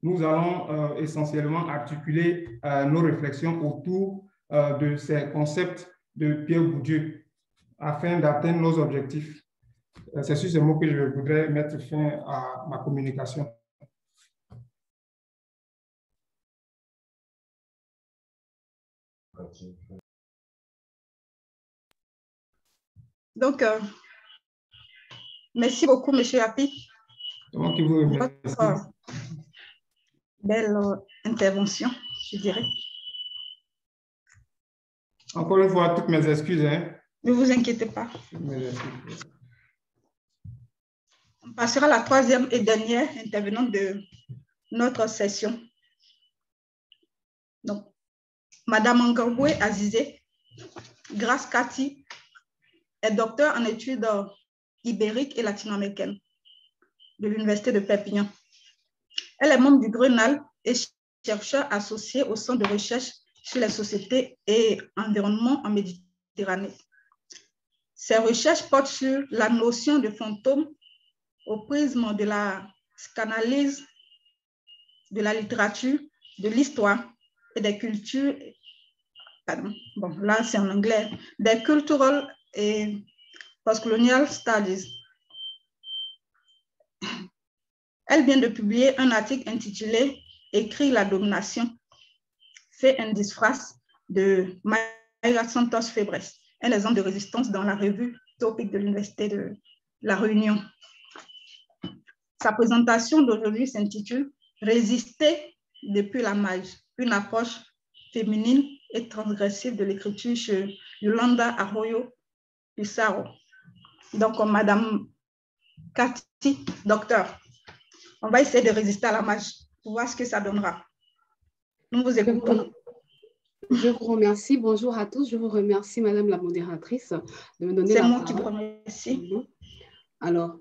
Speaker 3: nous allons euh, essentiellement articuler euh, nos réflexions autour euh, de ces concepts de Pierre Bourdieu afin d'atteindre nos objectifs. C'est sur ces mots que je voudrais mettre fin à ma communication.
Speaker 2: Donc, merci beaucoup, M. Happy.
Speaker 3: Vous remercie
Speaker 2: belle euh, intervention, je dirais.
Speaker 3: Encore une fois, toutes mes excuses. Hein?
Speaker 2: Ne vous inquiétez pas. On passera à la troisième et dernière intervenante de notre session. Donc, Madame Angarboué Azizé, Grâce Cathy, est docteur en études ibériques et latino-américaines de l'Université de Perpignan. Elle est membre du Grenal et chercheur associé au Centre de recherche sur les sociétés et environnement en Méditerranée. Ses recherches portent sur la notion de fantôme au prisme de la psychanalyse, de la littérature, de l'histoire et des cultures, pardon, bon, là c'est en anglais, des cultural et postcolonial studies. Elle vient de publier un article intitulé Écrit la domination, fait un disfrace de Mayra Santos Febres, un exemple de résistance dans la revue topique de l'Université de La Réunion. Sa présentation d'aujourd'hui s'intitule Résister depuis la mage, une approche féminine et transgressive de l'écriture chez Yolanda Arroyo Pissarro. Donc, Madame Cathy, docteur, on va essayer de résister à la magie pour voir ce que ça donnera. Nous vous écoutons.
Speaker 6: Je vous remercie. Bonjour à tous. Je vous remercie, Madame la modératrice, de me donner
Speaker 2: la parole. C'est moi qui vous remercie.
Speaker 6: Alors,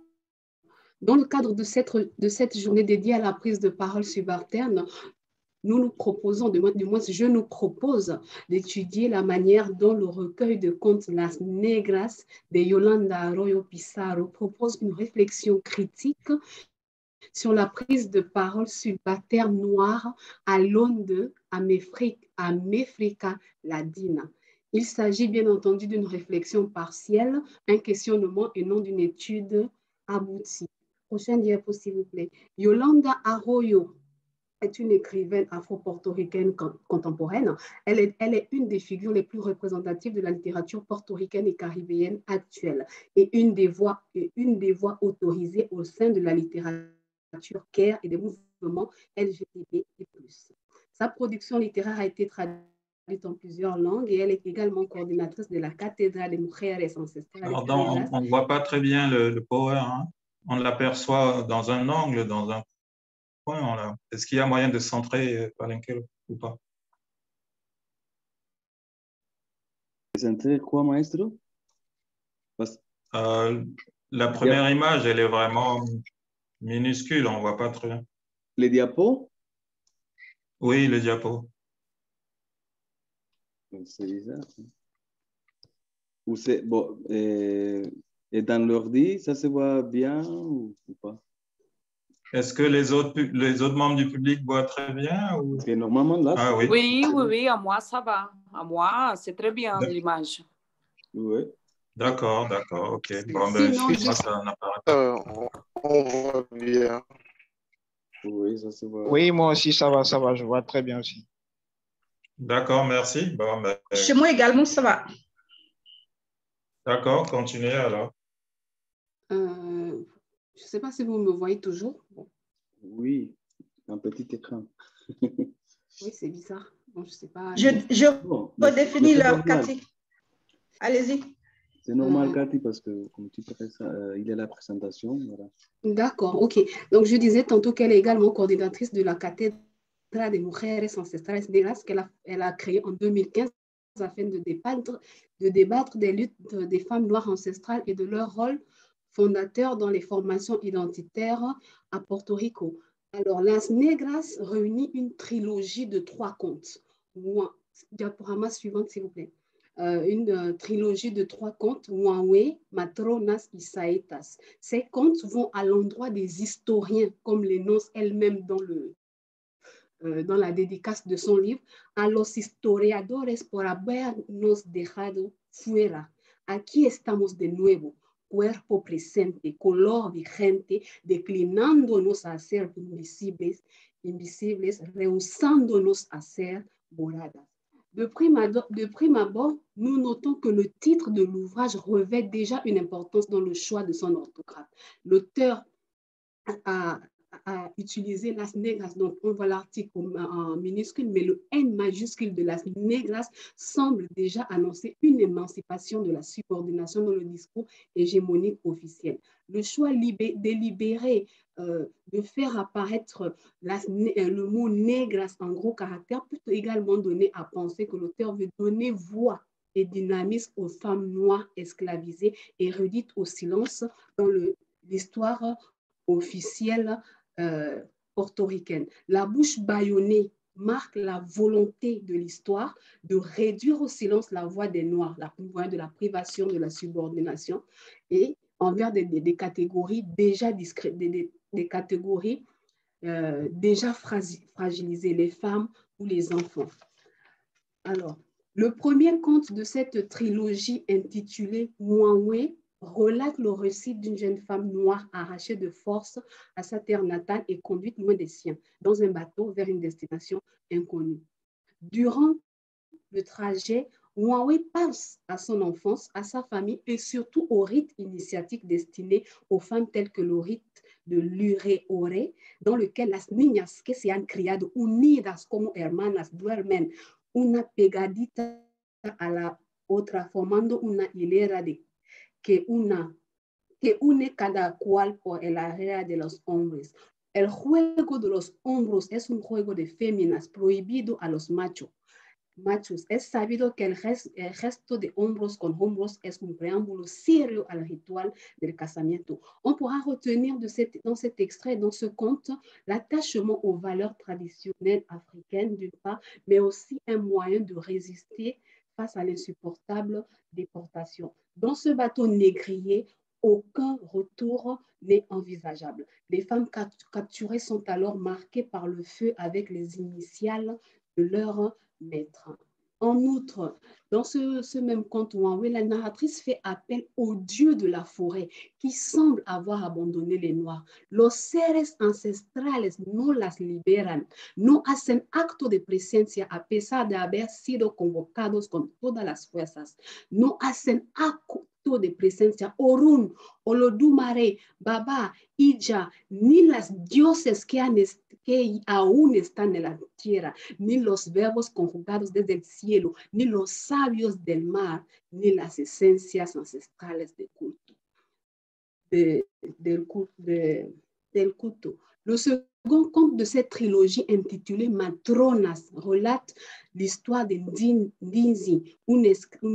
Speaker 6: dans le cadre de cette, de cette journée dédiée à la prise de parole subalterne, nous nous proposons, du moins je nous propose d'étudier la manière dont le recueil de contes Las Negras de Yolanda Arroyo Pizarro propose une réflexion critique sur la prise de parole subalterne noire à l'aune de Amefrika Ladina. Il s'agit bien entendu d'une réflexion partielle, un questionnement et non d'une étude aboutie. Prochaine diapo, s'il vous plaît. Yolanda Arroyo est une écrivaine afro-portoricaine contemporaine. Elle est, une des figures les plus représentatives de la littérature portoricaine et caribéenne actuelle et une des voix autorisées au sein de la littérature care et des mouvements LGBT+. Sa production littéraire a été traduite en plusieurs langues et elle est également coordinatrice de la cathédrale des Mujeres Ancestrales.
Speaker 1: Pardon, on ne voit pas très bien le, le power. Hein. On l'aperçoit dans un angle, dans un point. Est-ce qu'il y a moyen de centrer Palenquero ou pas?
Speaker 4: Centrer quoi, maestro?
Speaker 1: Euh, La première image, elle est vraiment minuscule, on ne voit pas très bien.
Speaker 4: Les diapos?
Speaker 1: Oui, le diapo.
Speaker 4: C'est bizarre. Ou c'est bon. Et, et dans l'ordi, ça se voit bien ou, ou pas?
Speaker 1: Est-ce que les autres, les autres membres du public voient très bien ou...
Speaker 4: Parce que normalement, là,
Speaker 1: Ah oui.
Speaker 7: Oui, oui, oui, à moi, ça va. À moi, c'est très bien l'image.
Speaker 4: Oui.
Speaker 1: D'accord, d'accord, ok. Bon, ben,
Speaker 6: Sinon,
Speaker 1: je
Speaker 8: on- on voit bien.
Speaker 4: Oui, ça se voit.
Speaker 8: Oui, moi aussi, ça va, ça va, je vois très bien aussi.
Speaker 1: D'accord, merci. Bon, ben,
Speaker 2: Chez moi également, ça va.
Speaker 1: d'accord, continuez alors.
Speaker 6: Euh, je ne sais pas si vous me voyez toujours.
Speaker 4: Oui, un petit écran.
Speaker 6: oui, c'est bizarre. Bon, je sais pas.
Speaker 2: Je, je redéfinis
Speaker 4: normal.
Speaker 2: Cathy. Allez-y.
Speaker 4: C'est normal, Cathy, parce que comme tu euh, il y a la présentation. Voilà.
Speaker 6: D'accord, ok. Donc, je disais tantôt qu'elle est également coordinatrice de la cathédrale des Mujeres Ancestrales Negras qu'elle a, elle a créée en 2015 afin de débattre, de débattre des luttes des femmes noires ancestrales et de leur rôle fondateur dans les formations identitaires à Porto Rico. Alors, Las Negras réunit une trilogie de trois contes. Moi, diaporama suivante, s'il vous plaît. Euh, une euh, trilogie de trois contes, Wawe, Matronas y Saetas. Ces contes vont à l'endroit des historiens, comme l'énonce elle-même dans, euh, dans la dédicace de son livre, a los historiadores por habernos dejado fuera. Aquí estamos de nuevo, cuerpo presente, color vigente, declinándonos a ser invisibles, invisibles, rehusándonos a ser borradas. De prime, abord, nous notons que le titre de l'ouvrage revêt déjà une importance dans le choix de son orthographe. L'auteur a, a utilisé las negras, donc on voit l'article en- minuscule, mais le N majuscule de las negras semble déjà annoncer une émancipation de la subordination dans le discours hégémonique officiel. Le choix libé- délibéré euh, de faire apparaître euh, le mot negras en gros caractère peut également donner à penser que l'auteur veut donner voix et dynamisme aux femmes noires esclavisées et réduites au silence dans l'histoire officielle euh, portoricaine. La bouche bâillonnée marque la volonté de l'histoire de réduire au silence la voix des Noirs, la voix de la privation, de la subordination, et envers des, catégories déjà discrètes, des, catégories euh, déjà frasi- fragilisées, les femmes ou les enfants. Alors, le premier conte de cette trilogie intitulée Mouaoué relate le récit d'une jeune femme noire arrachée de force à sa terre natale et conduite loin des siens, dans un bateau vers une destination inconnue. Durant le trajet, Mouaoué pense à son enfance, à sa famille et surtout au rite initiatique destiné aux femmes telles que le rite de l'Ure-Ore, dans lequel las niñas que se han criado unidas como hermanas duermen una pegadita a la otra, formando una hilera de que, una, que une cada cual por el área de los hombres. El juego de los hombros es un juego de féminas prohibido a los machos. machos. Es sabido que el, gesto de hombros con hombros es un preámbulo serio al ritual del casamiento. On pourra retenir dans cet extrait, dans ce conte, l'attachement aux valeurs traditionnelles africaines d'une part, mais aussi un moyen de résister face à l'insupportable déportation. Dans ce bateau négrier, aucun retour n'est envisageable. Les femmes capturées sont alors marquées par le feu avec les initiales de leur maître. En outre, dans ce, même conte, la narratrice fait appel aux dieux de la forêt qui semblent avoir abandonné les Noirs. Los seres ancestrales no las liberan, no hacen acto de presencia a pesar de haber sido convocados con todas las fuerzas, no hacen acto de presencia, Orun, Olodumare, Baba, Ija, ni las dioses que, aún están en la tierra, ni los verbos conjugados desde el cielo, ni los sabios del mar, ni las esencias ancestrales del culto. De, del, de, del culto. Le second conte de cette trilogie intitulée Matronas relate l'histoire de Dinzi, une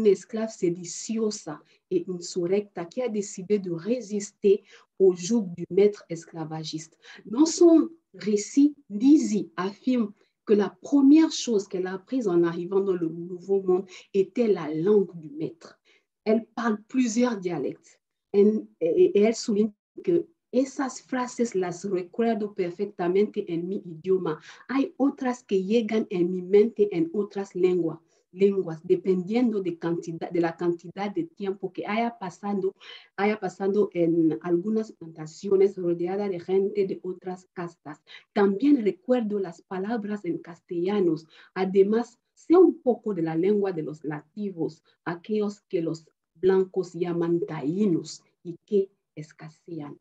Speaker 6: esclave sédiciosa et insurrecta qui a décidé de résister au joug du maître esclavagiste. Dans son récit, Dinzi affirme que la première chose qu'elle a apprise en arrivant dans le Nouveau Monde était la langue du maître. Elle parle plusieurs dialectes et elle souligne que Esas frases las recuerdo perfectamente en mi idioma. Hay otras que llegan en mi mente en otras lenguas, lenguas dependiendo de, cantidad, de la cantidad de tiempo que haya pasado, haya pasado en algunas plantaciones rodeada de gente de otras castas. También recuerdo las palabras en castellanos. Además, sé un poco de la lengua de los nativos, aquellos que los blancos llaman taínos y que escasean.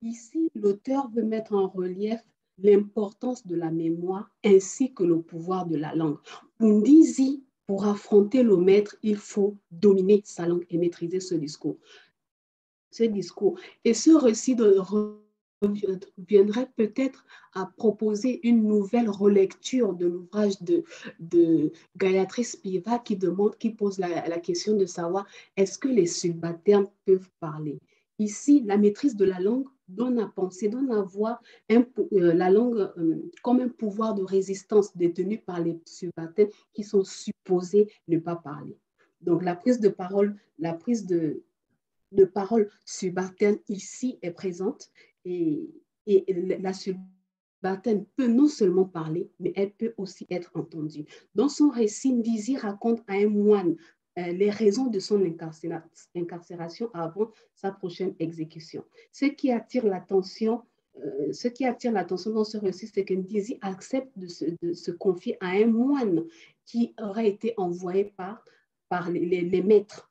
Speaker 6: Ici, l'auteur veut mettre en relief l'importance de la mémoire ainsi que le pouvoir de la langue. Pundizi, pour affronter le maître, il faut dominer sa langue et maîtriser ce discours. Ce discours. Et ce récit viendrait peut-être à proposer une nouvelle relecture de l'ouvrage de, de Gayatri qui, demande, qui pose la, la question de savoir est-ce que les subalternes peuvent parler. Ici, la maîtrise de la langue donne à penser, donne à voir euh, la langue euh, comme un pouvoir de résistance détenu par les subalternes qui sont supposés ne pas parler. Donc la prise de parole, la prise de, parole subalterne ici est présente et, la subalterne peut non seulement parler, mais elle peut aussi être entendue. Dans son récit, Ndizi raconte à un moine les raisons de son incarcération avant sa prochaine exécution. Ce qui attire l'attention euh, ce qui attire l'attention dans ce récit, c'est que Ndizi accepte de se, confier à un moine qui aurait été envoyé par, par les, maîtres.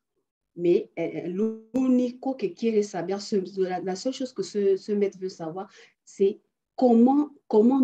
Speaker 6: Mais euh, l'unico que quiere saber, la, seule chose que ce, maître veut savoir, c'est comment, comment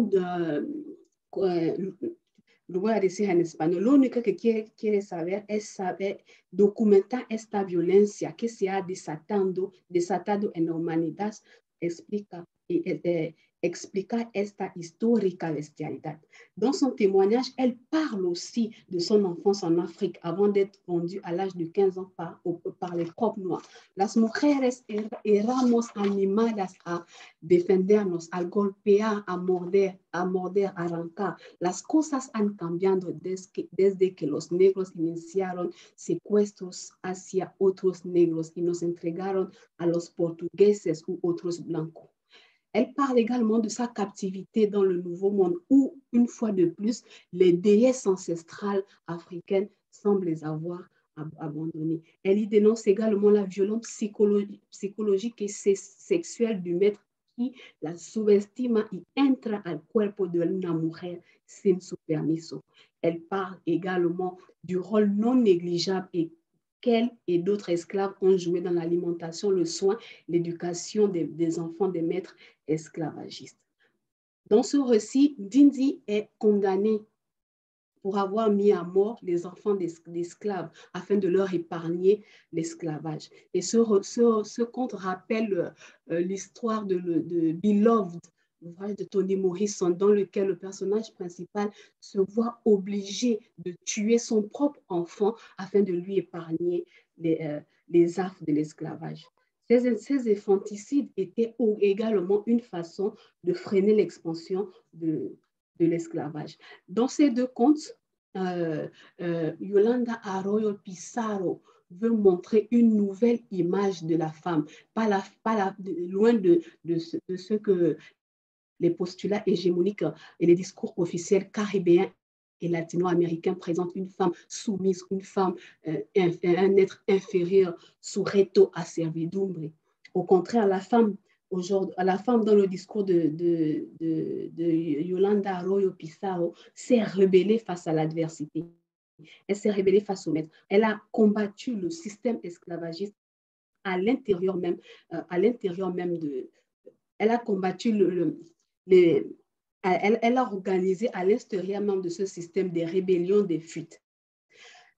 Speaker 6: voy a decir en español, lo único que quiere, saber es saber documentar esta violencia que se ha desatando, desatado en la humanidad, explica, y, eh, explicar esta histórica bestialidad. Dans son témoignage, elle parle aussi de son enfance en Afrique avant d'être vendue à l'âge de 15 ans par, par les propres Noirs. Las mujeres er, éramos animadas a defendernos, a golpear, a morder, a morder, a arrancar. Las cosas han cambiado desde que, desde que los negros iniciaron secuestros hacia otros negros y nos entregaron a los portugueses u otros blancos. Elle parle également de sa captivité dans le Nouveau Monde où, une fois de plus, les déesses ancestrales africaines semblent les avoir abandonnées. Elle y dénonce également la violence psychologique et sexuelle du maître qui la subestima y entra al cuerpo de una mujer sin su. Elle parle également du rôle non négligeable et qu'elle et d'autres esclaves ont joué dans l'alimentation, le soin, l'éducation des, enfants des maîtres esclavagistes? Dans ce récit, Dindi est condamné pour avoir mis à mort les enfants d'esclaves afin de leur épargner l'esclavage. Et ce, ce, conte rappelle euh, l'histoire de, de, Beloved l'ouvrage de Tony Morrison, dans lequel le personnage principal se voit obligé de tuer son propre enfant afin de lui épargner les, euh, affres de l'esclavage. Ces, infanticides étaient également une façon de freiner l'expansion de, l'esclavage. Dans ces deux contes, euh, euh, Yolanda Arroyo Pissarro veut montrer une nouvelle image de la femme, pas, loin de, ce, que les postulats hégémoniques et les discours officiels caribéens et latino-américains présentent une femme soumise, une femme, euh, un être inférieur, sujeto a servidumbre. Au contraire, la femme la femme dans le discours de, de, de, Yolanda Arroyo Pissarro s'est rebellée face à l'adversité. Elle s'est rebellée face au maître. Elle a combattu le système esclavagiste à l'intérieur même, euh, à l'intérieur même de. Elle a combattu le les, elle, a organisé à l'extérieur même de ce système des rébellions, des fuites.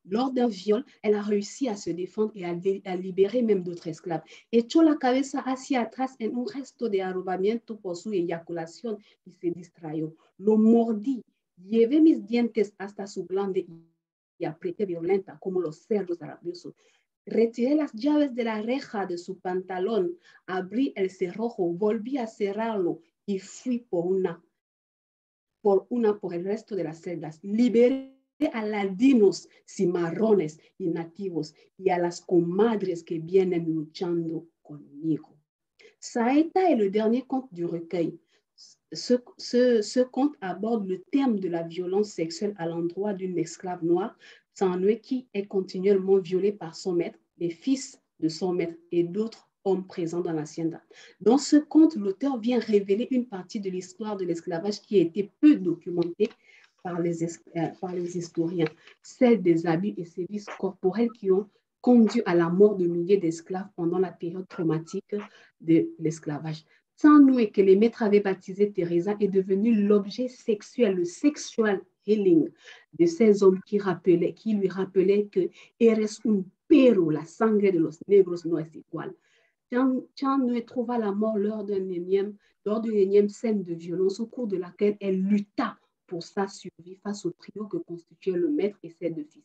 Speaker 6: Lors d'un viol, elle a réussi à se défendre et à, libérer même d'autres esclaves. Echó la cabeza hacia atrás en un gesto de arrobamiento por su eyaculación y se distrayó. Lo mordí, llevé mis dientes hasta su glande y apreté violenta como los cerdos rabiosos. Retiré las llaves de la reja de su pantalón, abrí el cerrojo, volví a cerrarlo y fui por una, por una por el resto de las celdas. Liberé a ladinos, cimarrones y nativos y a las comadres que vienen luchando conmigo. Saeta est le dernier conte du recueil. Ce, ce, ce, conte aborde le thème de la violence sexuelle à l'endroit d'une esclave noire, Tsanwe, qui est continuellement violée par son maître, les fils de son maître et d'autres hommes présents dans l'hacienda. Dans ce conte, l'auteur vient révéler une partie de l'histoire de l'esclavage qui a été peu documentée par les, euh, par les historiens, celle des abus et sévices corporels qui ont conduit à la mort de milliers d'esclaves pendant la période traumatique de l'esclavage. Sans nous et que les maîtres avaient baptisé Teresa est devenu l'objet sexuel, le sexual healing de ces hommes qui, rappelaient, qui lui rappelaient que eres un pero, la sangre de los negros no es igual. Chan trouva la mort lors d'une énième, énième scène de violence au cours de laquelle elle lutta pour sa survie face au trio que constituait le maître et ses deux fils.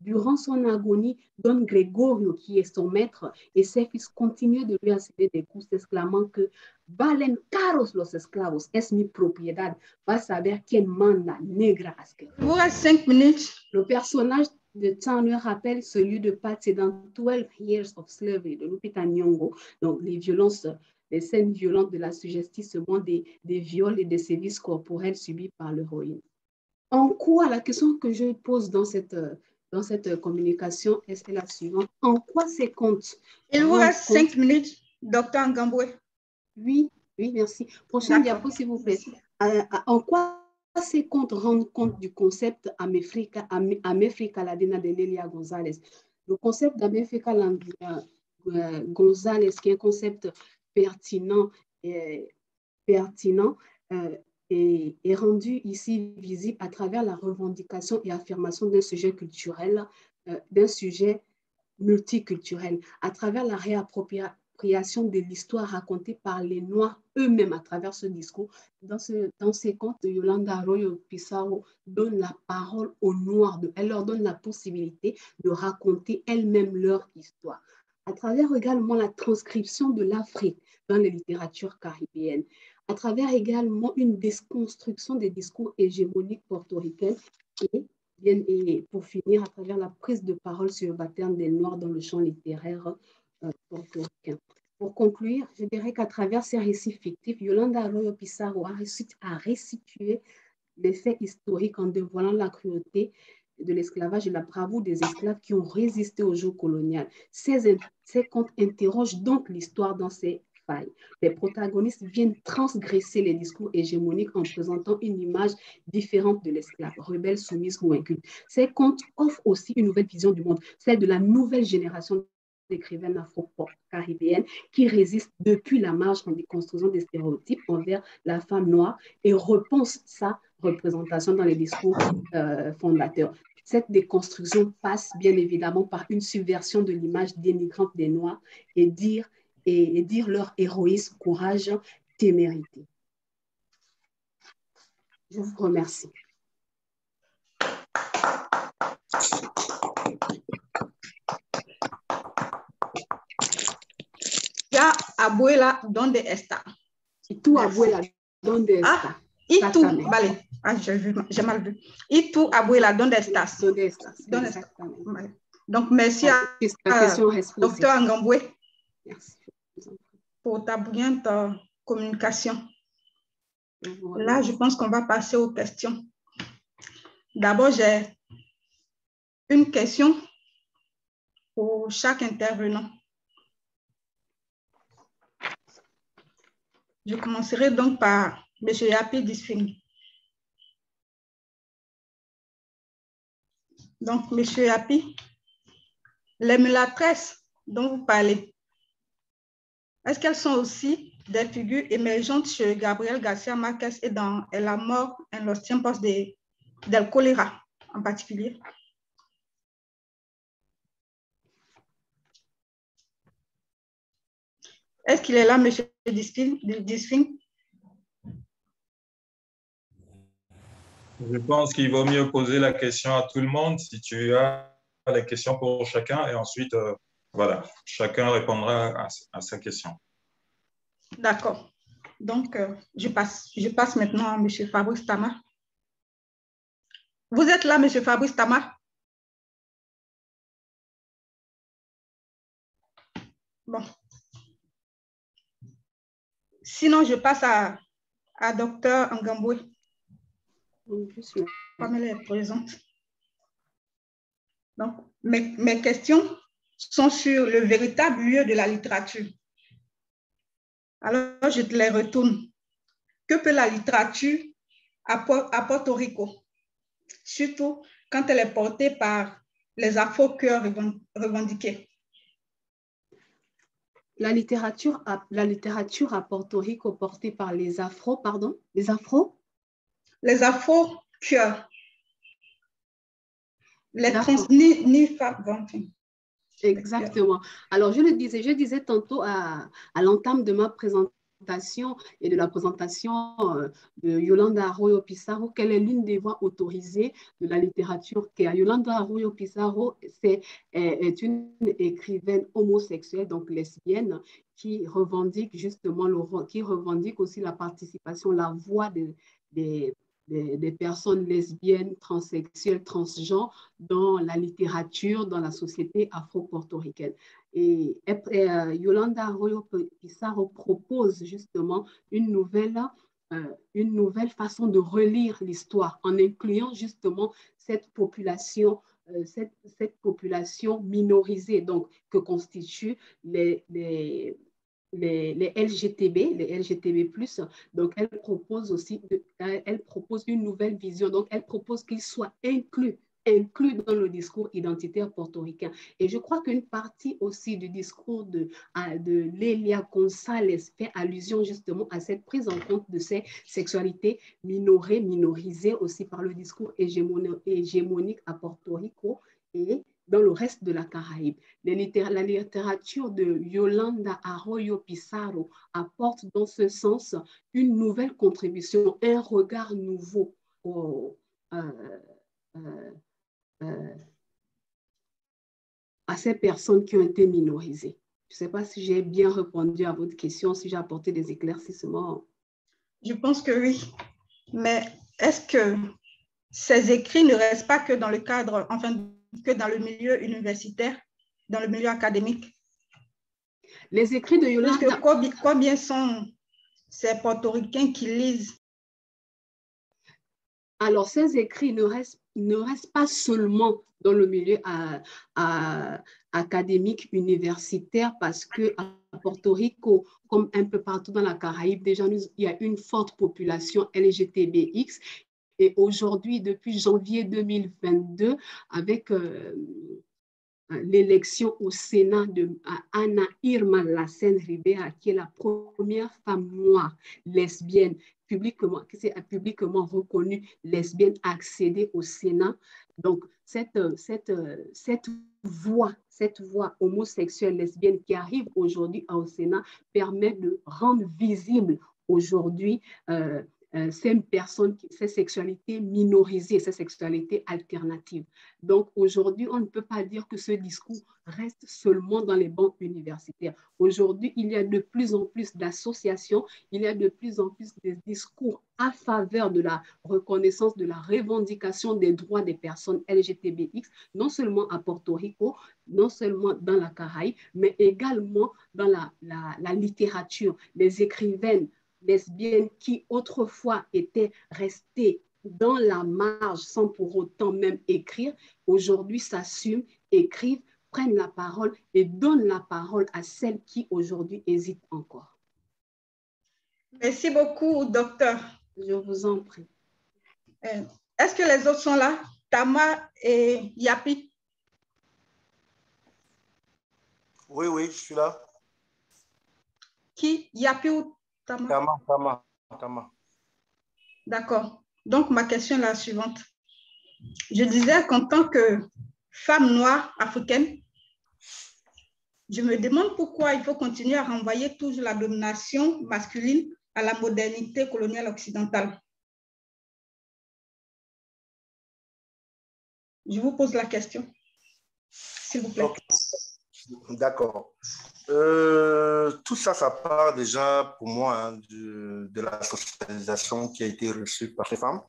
Speaker 6: Durant son agonie, Don Gregorio, qui est son maître, et ses fils continuaient de lui asséner des coups, exclamant que Valen caros los esclavos, es mi propiedad, va saber quién manda, negra.
Speaker 2: Vous reste cinq minutes.
Speaker 6: Le personnage de Tanner rappelle celui de Patsy dans 12 Years of Slavery de Lupita Nyong'o, donc les violences les scènes violentes de la suggestie seulement des, des viols et des sévices corporels subis par l'héroïne. En quoi, la question que je pose dans cette, dans cette communication est la suivante. En quoi ces comptes
Speaker 2: Il vous reste cinq minutes, docteur Ngamboué.
Speaker 6: Oui, oui, merci. Prochaine diapo, s'il vous plaît. Euh, en quoi ces comptes rendent compte du concept Amefrika, Amefrika Ladina de Lelia González Le concept d'Amefrika González, qui est un concept pertinent, et, pertinent euh, est rendu ici visible à travers la revendication et affirmation d'un sujet culturel, euh, d'un sujet multiculturel, à travers la de l'histoire racontée par les Noirs eux-mêmes à travers ce discours. Dans, ce, dans ces contes, Yolanda Arroyo Pissarro donne la parole aux Noirs, elle leur donne la possibilité de raconter elles-mêmes leur histoire à travers également la transcription de l'Afrique dans les littératures caribéennes, à travers également une déconstruction des discours hégémoniques portoricains et, et pour finir, à travers la prise de parole sur le baptême des Noirs dans le champ littéraire Pour conclure, je dirais qu'à travers ces récits fictifs, Yolanda Arroyo Pissarro a, restitué les faits historiques en dévoilant la cruauté de l'esclavage et la bravoure des esclaves qui ont résisté au joug colonial. Ces, ces contes interrogent donc l'histoire dans ces failles. Les protagonistes viennent transgresser les discours hégémoniques en présentant une image différente de l'esclave, rebelle, soumise ou inculte. Ces contes offrent aussi une nouvelle vision du monde, celle de la nouvelle génération d'écrivaines afro-caribéennes qui résistent depuis la marge en déconstruisant des stéréotypes envers la femme noire et repensent sa représentation dans les discours euh, fondateurs. Cette déconstruction passe bien évidemment par une subversion de l'image dénigrante des Noirs et dire, et dire leur héroïsme, courage, témérité. Je vous remercie.
Speaker 2: Ya abuela, ¿dónde está?
Speaker 6: ¿Y tu abuela, dónde está?
Speaker 2: Ah, ¿y? Vale, ah, j'ai mal vu. ¿Y tu abuela, dónde estás?
Speaker 6: ¿Dónde estás?
Speaker 2: ¿Dónde estás? Vale. Donc, merci à, à docteur Ngamboué pour ta brillante communication. Là, je pense qu'on va passer aux questions. D'abord, j'ai une question pour chaque intervenant. Je commencerai donc par M. Yapi Disfing. Donc, M. Yapi, l'émulatrice dont vous parlez, est-ce qu'elles sont aussi des figures émergentes chez Gabriel Garcia Marquez et dans la mort en los tiempos de, del choléra en particulier? Est-ce qu'il est là, M. Disfing?
Speaker 1: Je pense qu'il vaut mieux poser la question à tout le monde si tu as les questions pour chacun et ensuite, euh, voilà, chacun répondra à, à sa question.
Speaker 2: D'accord. Donc, euh, je, passe, je passe maintenant à M. Fabrice Tama. Vous êtes là, M. Fabrice Tama? Bon. Sinon, je passe à, à Dr. Ngamboué. Elle est présente. Donc, mes, mes questions sont sur le véritable lieu de la littérature. Alors, je te les retourne. Que peut la littérature à, Porto Rico, surtout quand elle est portée par les afro-cœurs revendiqués?
Speaker 6: La littérature, à, la littérature à Porto Rico portée par les afro, pardon, les afro?
Speaker 2: Les afro-cœurs. Les trans, ni.
Speaker 6: Exactement. Alors, je le disais, je disais tantôt à, à l'entame de ma présentation et de la présentation euh, de Yolanda Arroyo Pizarro, qu'elle est l'une des voix autorisées de la littérature a Yolanda Arroyo Pizarro est, une écrivaine homosexuelle, donc lesbienne, qui revendique justement, le, qui revendique aussi la participation, la voix des, personnes lesbiennes, transsexuelles, transgenres dans la littérature, dans la société afro-portoricaine. Et, euh, Yolanda Arroyo Pissarro propose justement une nouvelle, euh, une nouvelle façon de relire l'histoire en incluant justement cette population euh, cette, cette, population minorisée donc, que constituent les, les, les, les, LGTB, les LGTB+, donc elle propose aussi, elle propose une nouvelle vision, donc elle propose qu'ils soient inclus inclus dans le discours identitaire portoricain. Et je crois qu'une partie aussi du discours de, de Lélia González fait allusion justement à cette prise en compte de ces sexualités minorées, minorisées aussi par le discours hégémonique à Porto Rico et dans le reste de la Caraïbe. la littérature de Yolanda Arroyo Pizarro apporte dans ce sens une nouvelle contribution, un regard nouveau euh, euh, euh, à ces personnes qui ont été minorisées. Je ne sais pas si j'ai bien répondu à votre question, si j'ai apporté des éclaircissements.
Speaker 2: Je pense que oui. Mais est-ce que ces écrits ne restent pas que dans le cadre, enfin, que dans le milieu universitaire, dans le milieu académique?
Speaker 6: Les écrits de Yolanda...
Speaker 2: Combien, combien sont ces portoricains qui lisent
Speaker 6: Alors, ces écrits ne restent, ne restent pas seulement dans le milieu à, à, académique universitaire parce que à Porto Rico, comme un peu partout dans la Caraïbe, déjà il y a une forte population LGTBX et aujourd'hui, depuis janvier 2022, avec euh, l'élection au Sénat de Anna Irma Lassen Rivera, qui est la première femme noire lesbienne publiquement, qui s'est publiquement reconnue lesbienne, accéder au Sénat. Donc, cette, cette, cette voix, cette voix homosexuelle lesbienne qui arrive aujourd'hui au Sénat permet de rendre visible aujourd'hui euh, euh, ces personnes, ces sexualités minorisées, ces sexualités alternatives. Donc aujourd'hui, on ne peut pas dire que ce discours reste seulement dans les bancs universitaires. Aujourd'hui, il y a de plus en plus d'associations, il y a de plus en plus de discours à faveur de la reconnaissance, de la revendication des droits des personnes LGTBX, non seulement à Porto Rico, non seulement dans la Caraïbe, mais également dans la, la, la littérature. Les écrivaines lesbiennes qui autrefois étaient restées dans la marge sans pour autant même écrire, aujourd'hui s'assument, écrivent, prennent la parole et donnent la parole à celles qui aujourd'hui hésitent encore.
Speaker 2: Merci beaucoup, docteur.
Speaker 6: Je vous en prie.
Speaker 2: Euh, est-ce que les autres sont là? Tama et Yapi?
Speaker 5: Oui, oui, je suis là.
Speaker 2: Qui? Yapi ou Tama?
Speaker 5: Tama, Tama, Tama.
Speaker 2: D'accord. Donc, ma question est la suivante. Je disais qu'en tant que femme noire africaine, je me demande pourquoi il faut continuer à renvoyer toujours la domination masculine à la modernité coloniale occidentale. Je vous pose la question, s'il vous plaît.
Speaker 5: D'accord. Euh, tout ça, ça part déjà pour moi hein, de, la socialisation qui a été reçue par les femmes.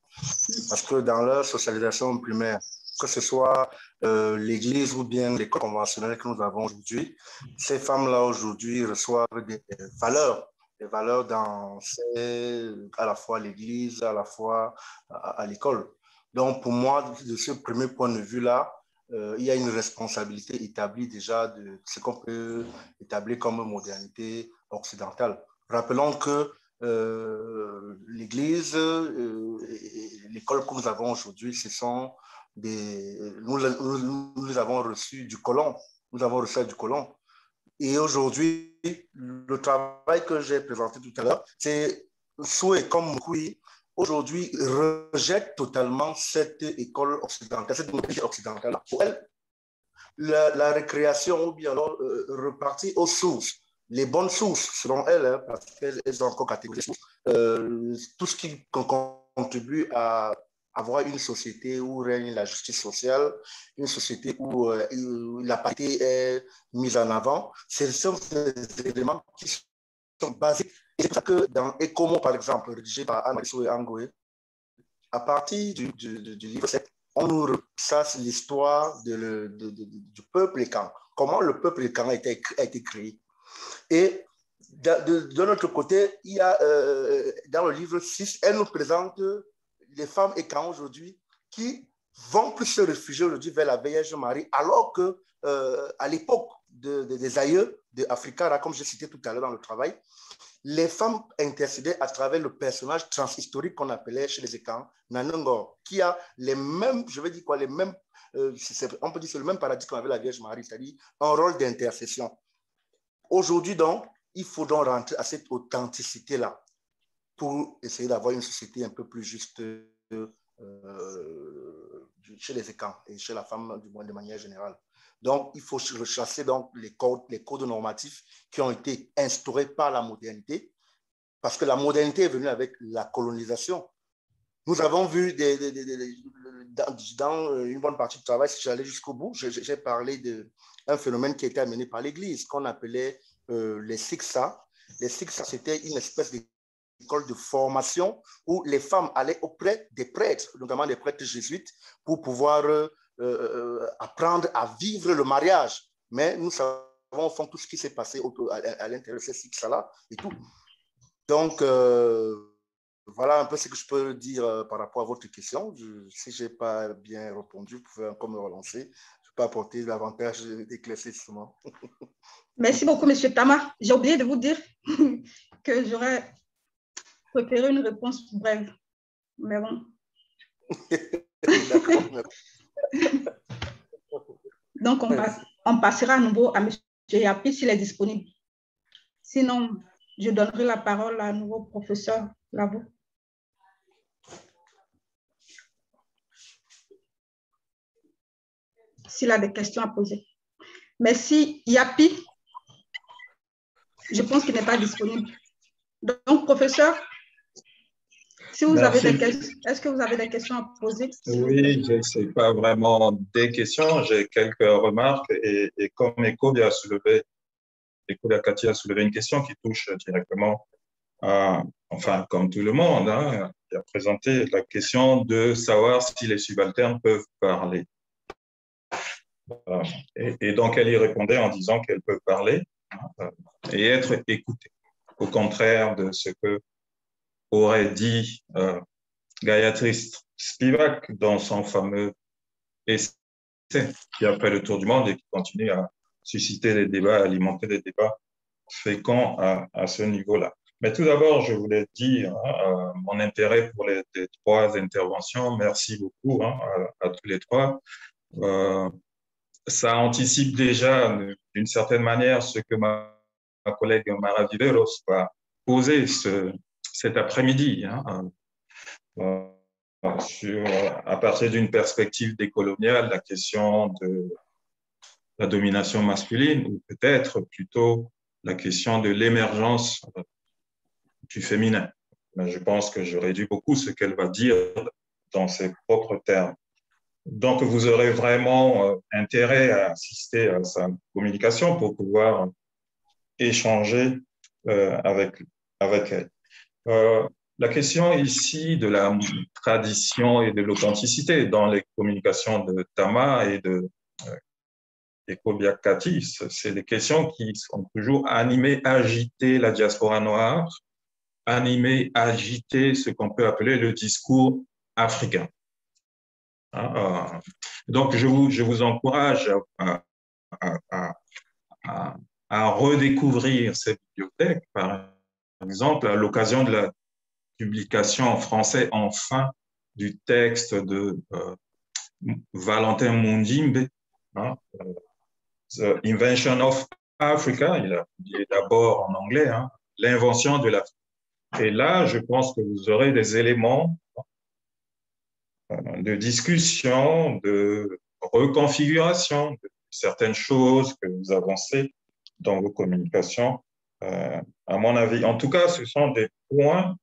Speaker 5: Parce que dans leur socialisation primaire, que ce soit euh, l'Église ou bien l'école conventionnelle que nous avons aujourd'hui, ces femmes-là aujourd'hui reçoivent des valeurs, des valeurs dans ces- à la fois l'Église, à la fois à l'école. Donc pour moi, de ce premier point de vue-là, euh, il y a une responsabilité établie déjà de ce qu'on peut établir comme modernité occidentale. Rappelons que euh, l'Église euh, et l'école que nous avons aujourd'hui, ce sont des, nous, nous, avons reçus du colon. Nous avons reçu du colon. Et aujourd'hui, le travail que j'ai présenté tout à l'heure, c'est Souhait comme Mukui, aujourd'hui rejette totalement cette école occidentale, cette modernité occidentale. Pour elle, la, récréation ou bien alors euh, aux sources, les bonnes sources selon elle, hein, parce qu'elles ont encore catégorisé euh, tout ce qui con- contribue à avoir une société où règne la justice sociale, une société où, euh, la parité est mise en avant. Ce sont des éléments qui sont basés. Et c'est pour ça que dans Ecomo, par exemple, rédigé par Anne et Angoué, à partir du, du, livre 7, on nous retrace l'histoire de le- du peuple écan, comment le peuple écan a été, a créé. Et de, notre côté, il y a euh, dans le livre 6, elle nous présente les femmes écan aujourd'hui qui vont plus se réfugier aujourd'hui vers la Vierge Marie, alors que euh, à l'époque de- de- des aïeux de Africa, comme j'ai cité tout à l'heure dans le travail, les femmes intercédaient à travers le personnage transhistorique qu'on appelait chez les Écans, Nanongor, qui a les mêmes, je veux dire quoi, les mêmes, euh, on peut dire c'est le même paradigme avec la Vierge Marie, c'est-à-dire un rôle d'intercession. Aujourd'hui, donc, il faut donc rentrer à cette authenticité-là pour essayer d'avoir une société un peu plus juste euh, chez les écans et chez la femme, du moins de manière générale. Donc, il faut rechasser donc, les, codes, normatifs qui ont été instaurés par la modernité, parce que la modernité est venue avec la colonisation. Nous avons vu dans, dans une bonne partie du travail, si j'allais jusqu'au bout, j'ai parlé d'un phénomène qui a été amené par l'Église, qu'on appelait euh, les Sixa. Les Sixa, c'était une espèce d'école de formation où les femmes allaient auprès des prêtres, notamment des prêtres jésuites, pour pouvoir euh, euh, apprendre à vivre le mariage. Mais nous savons au fond tout ce qui s'est passé autour- à, à l'intérieur de ces Sixa-là et tout. Donc, euh, voilà un peu ce que je peux dire euh, par rapport à votre question. Je- si je n'ai pas bien répondu, vous pouvez encore me relancer. Je peux apporter davantage d'éclaircissement.
Speaker 2: Merci beaucoup, Monsieur Tama. J'ai oublié de vous dire que j'aurais préféré une réponse brève. Mais bon.
Speaker 5: D'accord.
Speaker 2: Donc, on, passe- on passera à nouveau à M. Yapi s'il est disponible. Sinon, je donnerai la parole à nouveau professeur Lavo. S'il a des questions à poser. Merci, Yapi. Je pense qu'il n'est pas disponible. Donc, professeur, Si vous avez des questions, est-ce que vous avez des questions à poser?
Speaker 1: Oui, ce n'est pas vraiment des questions, j'ai quelques remarques et, comme Eko a soulevé, Eko a soulevé une question qui touche directement à, enfin, comme tout le monde, hein, il a présenté la question de savoir si les subalternes peuvent parler. Et, donc, elle y répondait en disant qu'elle peut parler hein, et être écoutée, au contraire de ce que aurait dit euh, Gayatri Spivak dans son fameux essai qui a fait le tour du monde et qui continue à susciter des débats, alimenter des débats à, à ce niveau-là. Mais tout d'abord, je voulais dire hein, euh, mon intérêt pour les, trois interventions. Merci beaucoup hein, à, tous les trois. Euh, ça anticipe déjà d'une certaine manière ce que ma, collègue Mara Viveros va poser ce, cet après-midi. Hein, euh, à partir d'une perspective décoloniale, la question de la domination masculine, ou peut-être plutôt la question de l'émergence du féminin. Je pense que je réduis beaucoup ce qu'elle va dire dans ses propres termes. Donc, vous aurez vraiment euh, intérêt à assister à sa communication pour pouvoir échanger euh, avec, avec elle. Euh, la question ici de la tradition et de l'authenticité dans les communications de Tama et de euh, Katis, c'est des questions qui sont toujours animées, agitées la diaspora noire, animer, agiter ce qu'on peut appeler le discours africain. Hein, euh, donc, je vous, encourage à, à, redécouvrir cette bibliothèque, par exemple, à l'occasion de la publication en français, enfin, du texte de euh, Valentin Mundimbe, hein, euh, The Invention of Africa, il a publié d'abord en anglais, hein, l'invention de l'Afrique. Et là, je pense que vous aurez des éléments euh, de discussion, de reconfiguration de certaines choses que vous avancez dans vos communications. Euh, à mon avis, en tout cas, ce sont des points,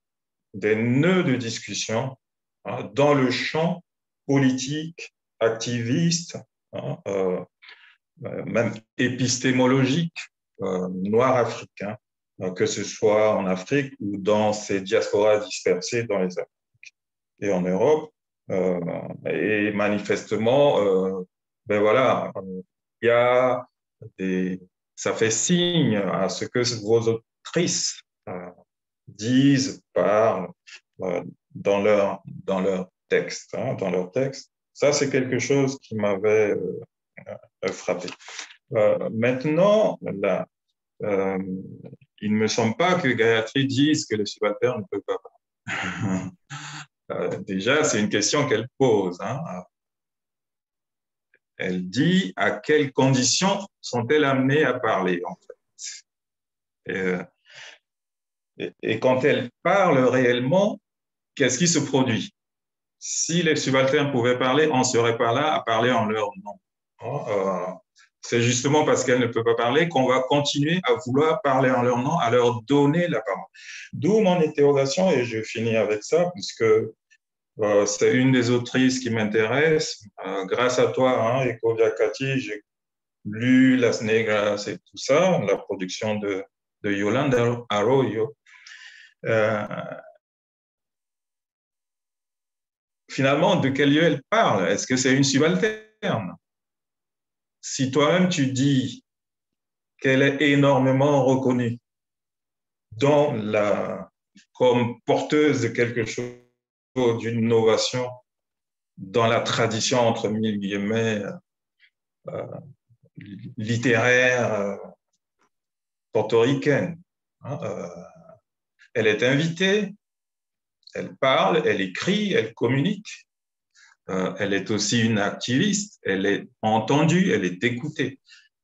Speaker 1: des nœuds de discussion hein, dans le champ politique, activiste, hein, euh, même épistémologique noir africain euh, que ce soit en Afrique ou dans ces diasporas dispersées dans les Afriques et en Europe. Euh, et manifestement, euh, ben voilà, il y a des, ça fait signe à ce que vos autrices disent, parlent dans leur dans leur texte, hein, dans leur texte. Ça, c'est quelque chose qui m'avait frappé. maintenant, il ne me semble pas que Gayatri dise que le subalterne ne peut pas. Euh, déjà, c'est une question qu'elle pose. Hein. Elle dit à quelles conditions sont-elles amenées à parler, en fait? Euh, et, quand elle parle réellement, qu'est-ce qui se produit? Si les subalternes pouvaient parler, on ne serait pas là à parler en leur nom. Hein, euh, c'est justement parce qu'elles ne peuvent pas parler qu'on va continuer à vouloir parler en leur nom, à leur donner la parole. D'où mon interrogation, et je finis avec ça, puisque euh, c'est une des autrices qui m'intéresse. Euh, grâce à toi, hein, Eko j'ai lu Las Negras et tout ça, la production de, de Yolanda Arroyo. Euh, finalement, de quel lieu elle parle? Est-ce que c'est une subalterne? Si toi-même tu dis qu'elle est énormément reconnue dans la, comme porteuse de quelque chose, d'une innovation dans la tradition, entre mille guillemets, euh, littéraire euh, portoricaine. Hein, euh, elle est invitée, elle parle, elle écrit, elle communique. Elle est aussi une activiste, elle est entendue, elle est écoutée.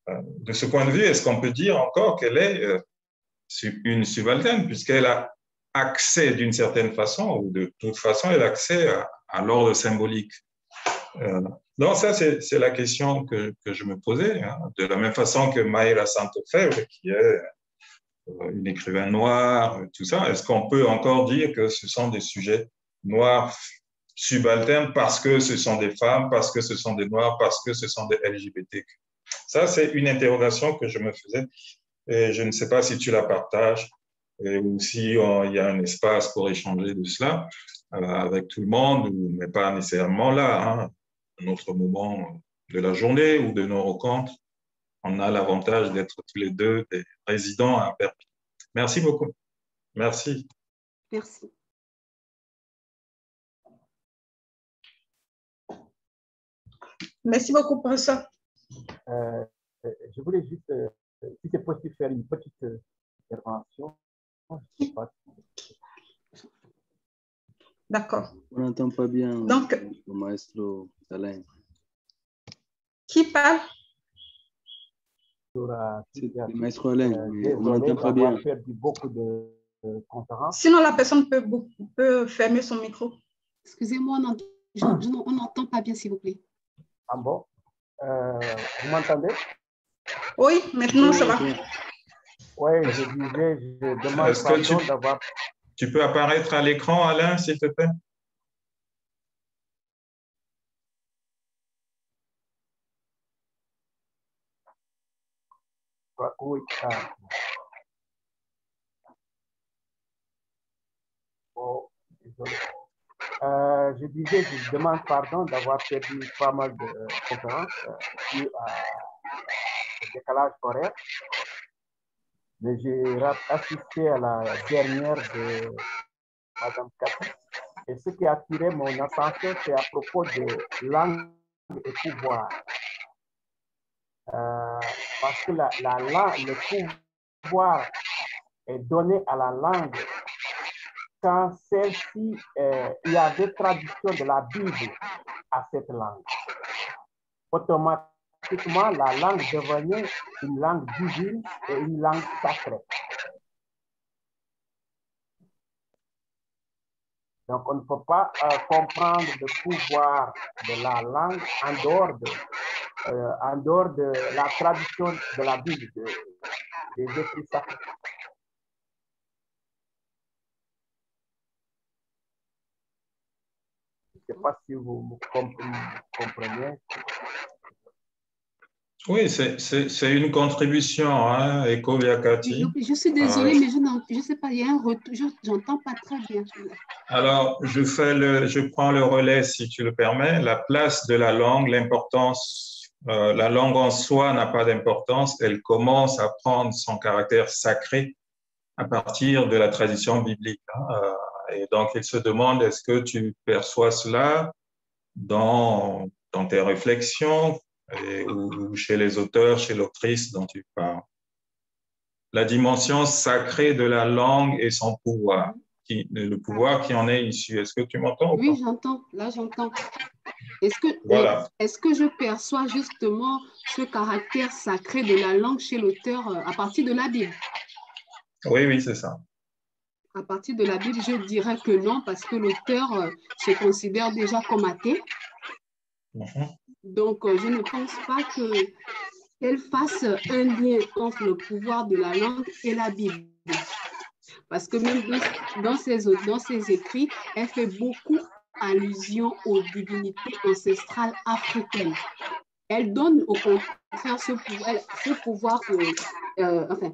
Speaker 1: De ce point de vue, est-ce qu'on peut dire encore qu'elle est une subalterne, puisqu'elle a accès d'une certaine façon, ou de toute façon, elle a accès à, l'ordre symbolique donc ça, c'est la question que, je me posais, hein. de la même façon que Maïra Santofebre, qui est une écrivain noire, tout ça, est-ce qu'on peut encore dire que ce sont des sujets noirs subalternes parce que ce sont des femmes, parce que ce sont des noirs, parce que ce sont des LGBTQ. Ça, c'est une interrogation que je me faisais et je ne sais pas si tu la partages ou si il y a un espace pour échanger de cela euh, avec tout le monde, mais pas nécessairement là, hein, un autre moment de la journée ou de nos rencontres. On a l'avantage d'être tous les deux des résidents à Perpignan. Merci beaucoup. Merci.
Speaker 6: Merci.
Speaker 2: Merci beaucoup, professeur.
Speaker 9: Euh, je voulais juste, euh, si c'est possible, faire une petite euh, intervention.
Speaker 2: D'accord.
Speaker 4: On n'entend pas bien
Speaker 2: Donc,
Speaker 4: le maestro Alain.
Speaker 2: Qui parle?
Speaker 4: Le maestro Alain,
Speaker 9: Euh,
Speaker 4: on n'entend pas bien.
Speaker 9: perdu beaucoup de de conférences.
Speaker 2: Sinon, la personne peut, peut fermer son micro.
Speaker 6: Excusez-moi, on n'entend pas bien, s'il vous plaît.
Speaker 9: Ah bon? Euh, Vous m'entendez?
Speaker 2: Oui, maintenant ça va.
Speaker 9: Oui, je disais, je demande
Speaker 1: tu,
Speaker 9: pardon d'avoir
Speaker 1: tu peux apparaître à l'écran, Alain, s'il te plaît?
Speaker 9: Oui. ah. Oh, désolé. Euh, je disais, je demande pardon d'avoir perdu pas mal de euh, conférences euh, dû à au décalage horaire. Mais j'ai assisté à la dernière de Madame Cathy. Et ce qui a attiré mon attention, c'est à propos de langue et pouvoir. Euh, parce que la, le pouvoir est donné à la langue quand celle-ci, euh, y a des traductions de la Bible à cette langue. Automatiquement, la langue devenait une langue divine et une langue sacrée. Donc, on ne peut pas euh, comprendre le pouvoir de la langue en dehors de, euh, en dehors de la traduction de la Bible, de- des écrits sacrés. Je ne sais pas si vous comprenez.
Speaker 1: Oui, c'est- c'est c'est une contribution, hein, Yakati.
Speaker 6: Je, je suis désolée,
Speaker 1: Ah,
Speaker 6: mais je ne sais pas, il y a un retour, je n'entends pas très bien.
Speaker 1: Alors, je, fais le, je prends le relais, si tu le permets. La place de la langue, l'importance, euh, la langue en soi n'a pas d'importance. Elle commence à prendre son caractère sacré à partir de la tradition biblique. hein. Euh, Et donc, il se demande, est-ce que tu perçois cela dans, dans tes réflexions et- ou, ou chez les auteurs, chez l'autrice dont tu parles La dimension sacrée de la langue et son pouvoir, qui, le pouvoir qui en est issu. Est-ce que tu m'entends ou
Speaker 6: Oui, j'entends, là j'entends. Est-ce que,
Speaker 1: Voilà.
Speaker 6: est-ce que je perçois justement ce caractère sacré de la langue chez l'auteur euh, à partir de la Bible?
Speaker 1: Oui, oui, c'est ça.
Speaker 6: À partir de la Bible, je dirais que non, parce que l'auteur euh, se considère déjà comme athée.
Speaker 1: Mhm.
Speaker 6: Donc, euh, je ne pense pas que qu'elle fasse un lien entre le pouvoir de la langue et la Bible. Parce que même dans, ses, écrits, elle fait beaucoup allusion aux divinités ancestrales africaines. Elle donne au contraire ce pouvoir, ce pouvoir euh, enfin,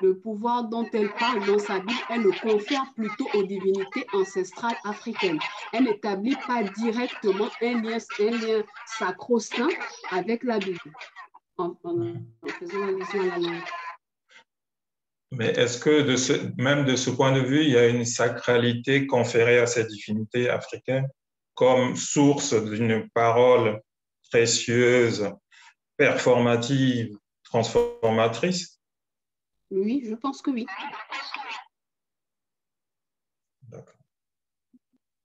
Speaker 6: le pouvoir dont elle parle dans sa Bible, elle le confère plutôt aux divinités ancestrales africaines. Elle n'établit pas directement un lien, un lien sacro-saint avec la Bible, en, faisant.
Speaker 1: Mais est-ce que même de ce point de vue, il y a une sacralité conférée à ces divinités africaines comme source d'une parole précieuse, performative, transformatrice?
Speaker 6: Oui, je pense que oui.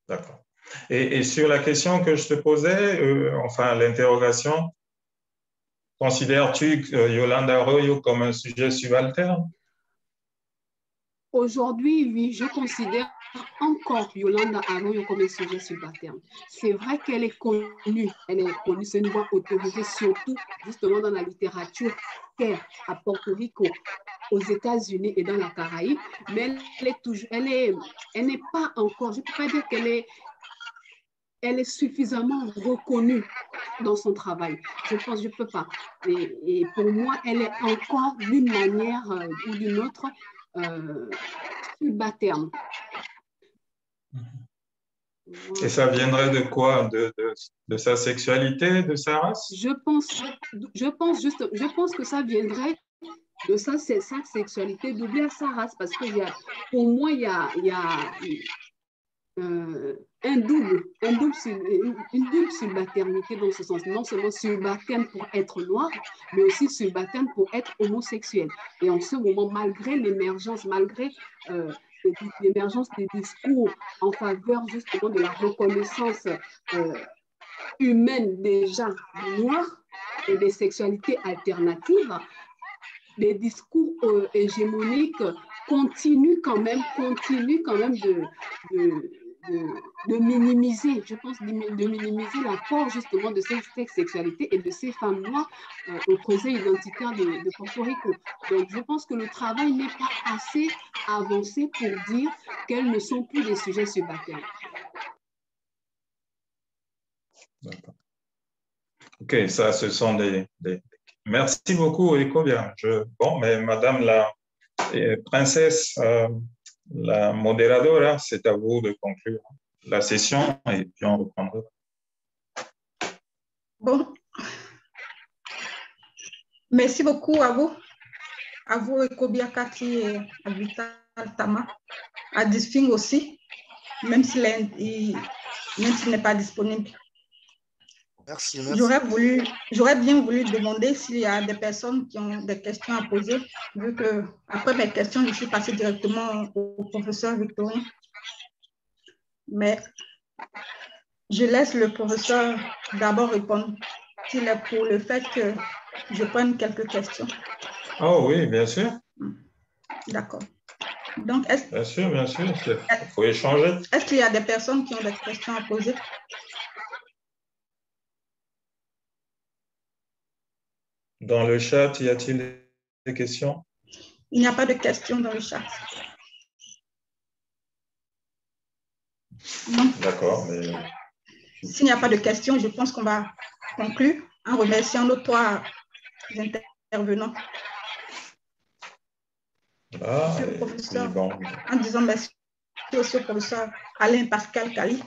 Speaker 1: D'accord. Et, et sur la question que je te posais, euh, enfin l'interrogation, considères-tu que Yolanda Arroyo comme un sujet subalterne?
Speaker 6: Aujourd'hui, oui, je considère encore Yolanda Arroyo comme un sujet subalterne. C'est vrai qu'elle est connue, elle est connue, ce niveau autorisé surtout justement dans la littérature à Porto Rico. aux États-Unis et dans la Caraïbe, mais elle est toujours, elle est, elle n'est pas encore, je ne peux pas dire qu'elle est, elle est suffisamment reconnue dans son travail. Je pense, je ne peux pas. Et, pour moi, elle est encore d'une manière euh, ou d'une autre euh, subalterne.
Speaker 1: Et ça viendrait de quoi? De, de, de, sa sexualité, de sa race?
Speaker 6: Je pense, je pense juste, je pense que ça viendrait de sa, sa sexualité doublée à sa race, parce que y a, pour moi, il y a, il y a euh, un double, un double, une, une double subalternité dans ce sens. Non seulement subalterne pour être noir, mais aussi subalterne pour être homosexuel. Et en ce moment, malgré l'émergence, malgré euh, l'émergence des discours en faveur justement de la reconnaissance euh, humaine gens noirs et des sexualités alternatives, les discours euh, hégémoniques continuent quand même, continuent quand même de de, minimiser, je pense, de, minimiser l'apport justement de cette sexualité et de ces femmes noires euh, au projet identitaire de, de, Porto Rico. Donc, je pense que le travail n'est pas assez avancé pour dire qu'elles ne sont plus des sujets subalternes.
Speaker 1: Ok, ça, ce sont des... Merci beaucoup, Ecovia. Je... Bon, mais Madame la princesse... Euh, la modéradora, c'est à vous de conclure la session et puis on reprendra.
Speaker 2: Bon. Merci beaucoup à vous, à vous, Ekobia Kati et à Vital Tama, à Disfing aussi, même s'il n'est pas disponible.
Speaker 5: Merci,
Speaker 2: J'aurais voulu, j'aurais bien voulu demander s'il y a des personnes qui ont des questions à poser, vu que après mes questions, je suis passée directement au professeur Victorien. Mais je laisse le professeur d'abord répondre s'il est pour le fait que je prenne quelques questions.
Speaker 1: Oh oui, bien sûr.
Speaker 2: D'accord. Donc, est
Speaker 1: bien sûr, bien sûr, il faut échanger.
Speaker 2: Est-ce qu'il y a des personnes qui ont des questions à poser?
Speaker 1: Dans le chat, y a-t-il des questions?
Speaker 2: Il n'y a pas de questions dans le chat.
Speaker 1: D'accord. Mais...
Speaker 2: S'il n'y a pas de questions, je pense qu'on va conclure en remerciant nos trois intervenants.
Speaker 1: Ah,
Speaker 2: En disant merci aussi au professeur Alain Pascal Cali,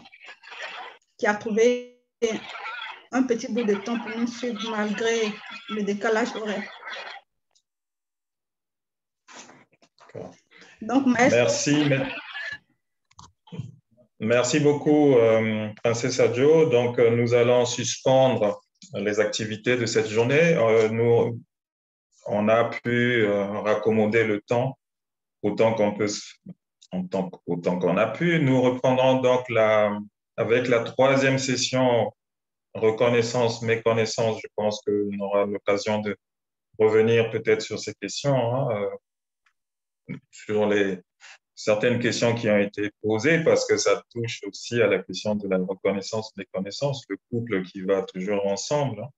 Speaker 2: qui a trouvé un petit bout de temps pour nous suivre malgré le décalage horaire. Donc,
Speaker 1: Merci. Merci beaucoup, euh, Princesse Adjo. Donc, euh, nous allons suspendre les activités de cette journée. Euh, nous, on a pu raccommoder le temps autant qu'on peut, autant qu'on a pu. Nous reprendrons donc la, avec la troisième session reconnaissance, méconnaissance, je pense qu'on aura l'occasion de revenir peut-être sur ces questions, hein, euh, sur les certaines questions qui ont été posées, parce que ça touche aussi à la question de la reconnaissance, méconnaissance, le couple qui va toujours ensemble. Hein.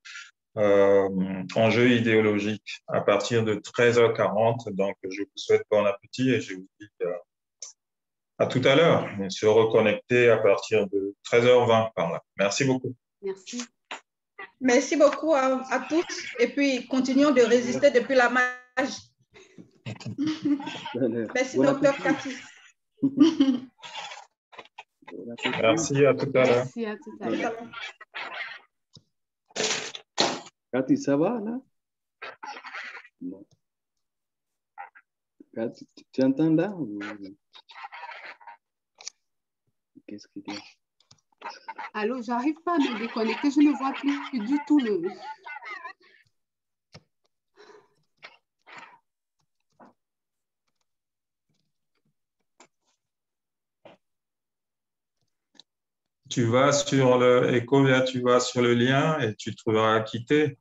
Speaker 1: Euh, enjeu idéologique à partir de 13h40. Donc, je vous souhaite bon appétit et je vous dis à, à tout à l'heure. Se reconnecter à partir de 13h20 par là. Merci beaucoup.
Speaker 6: Merci.
Speaker 2: Merci beaucoup à, tous et puis continuons de résister depuis la mage. Merci, docteur Cathy.
Speaker 1: Merci, à tout à l'heure.
Speaker 6: Merci, à tout à l'heure.
Speaker 4: Cathy, ça va là? Cathy, tu entends là? Qu'est-ce qu'il dit?
Speaker 6: Allô, j'arrive pas à me déconnecter, je ne vois plus du tout le...
Speaker 1: Tu vas sur le Ecovia, tu vas sur le lien et tu trouveras quitter.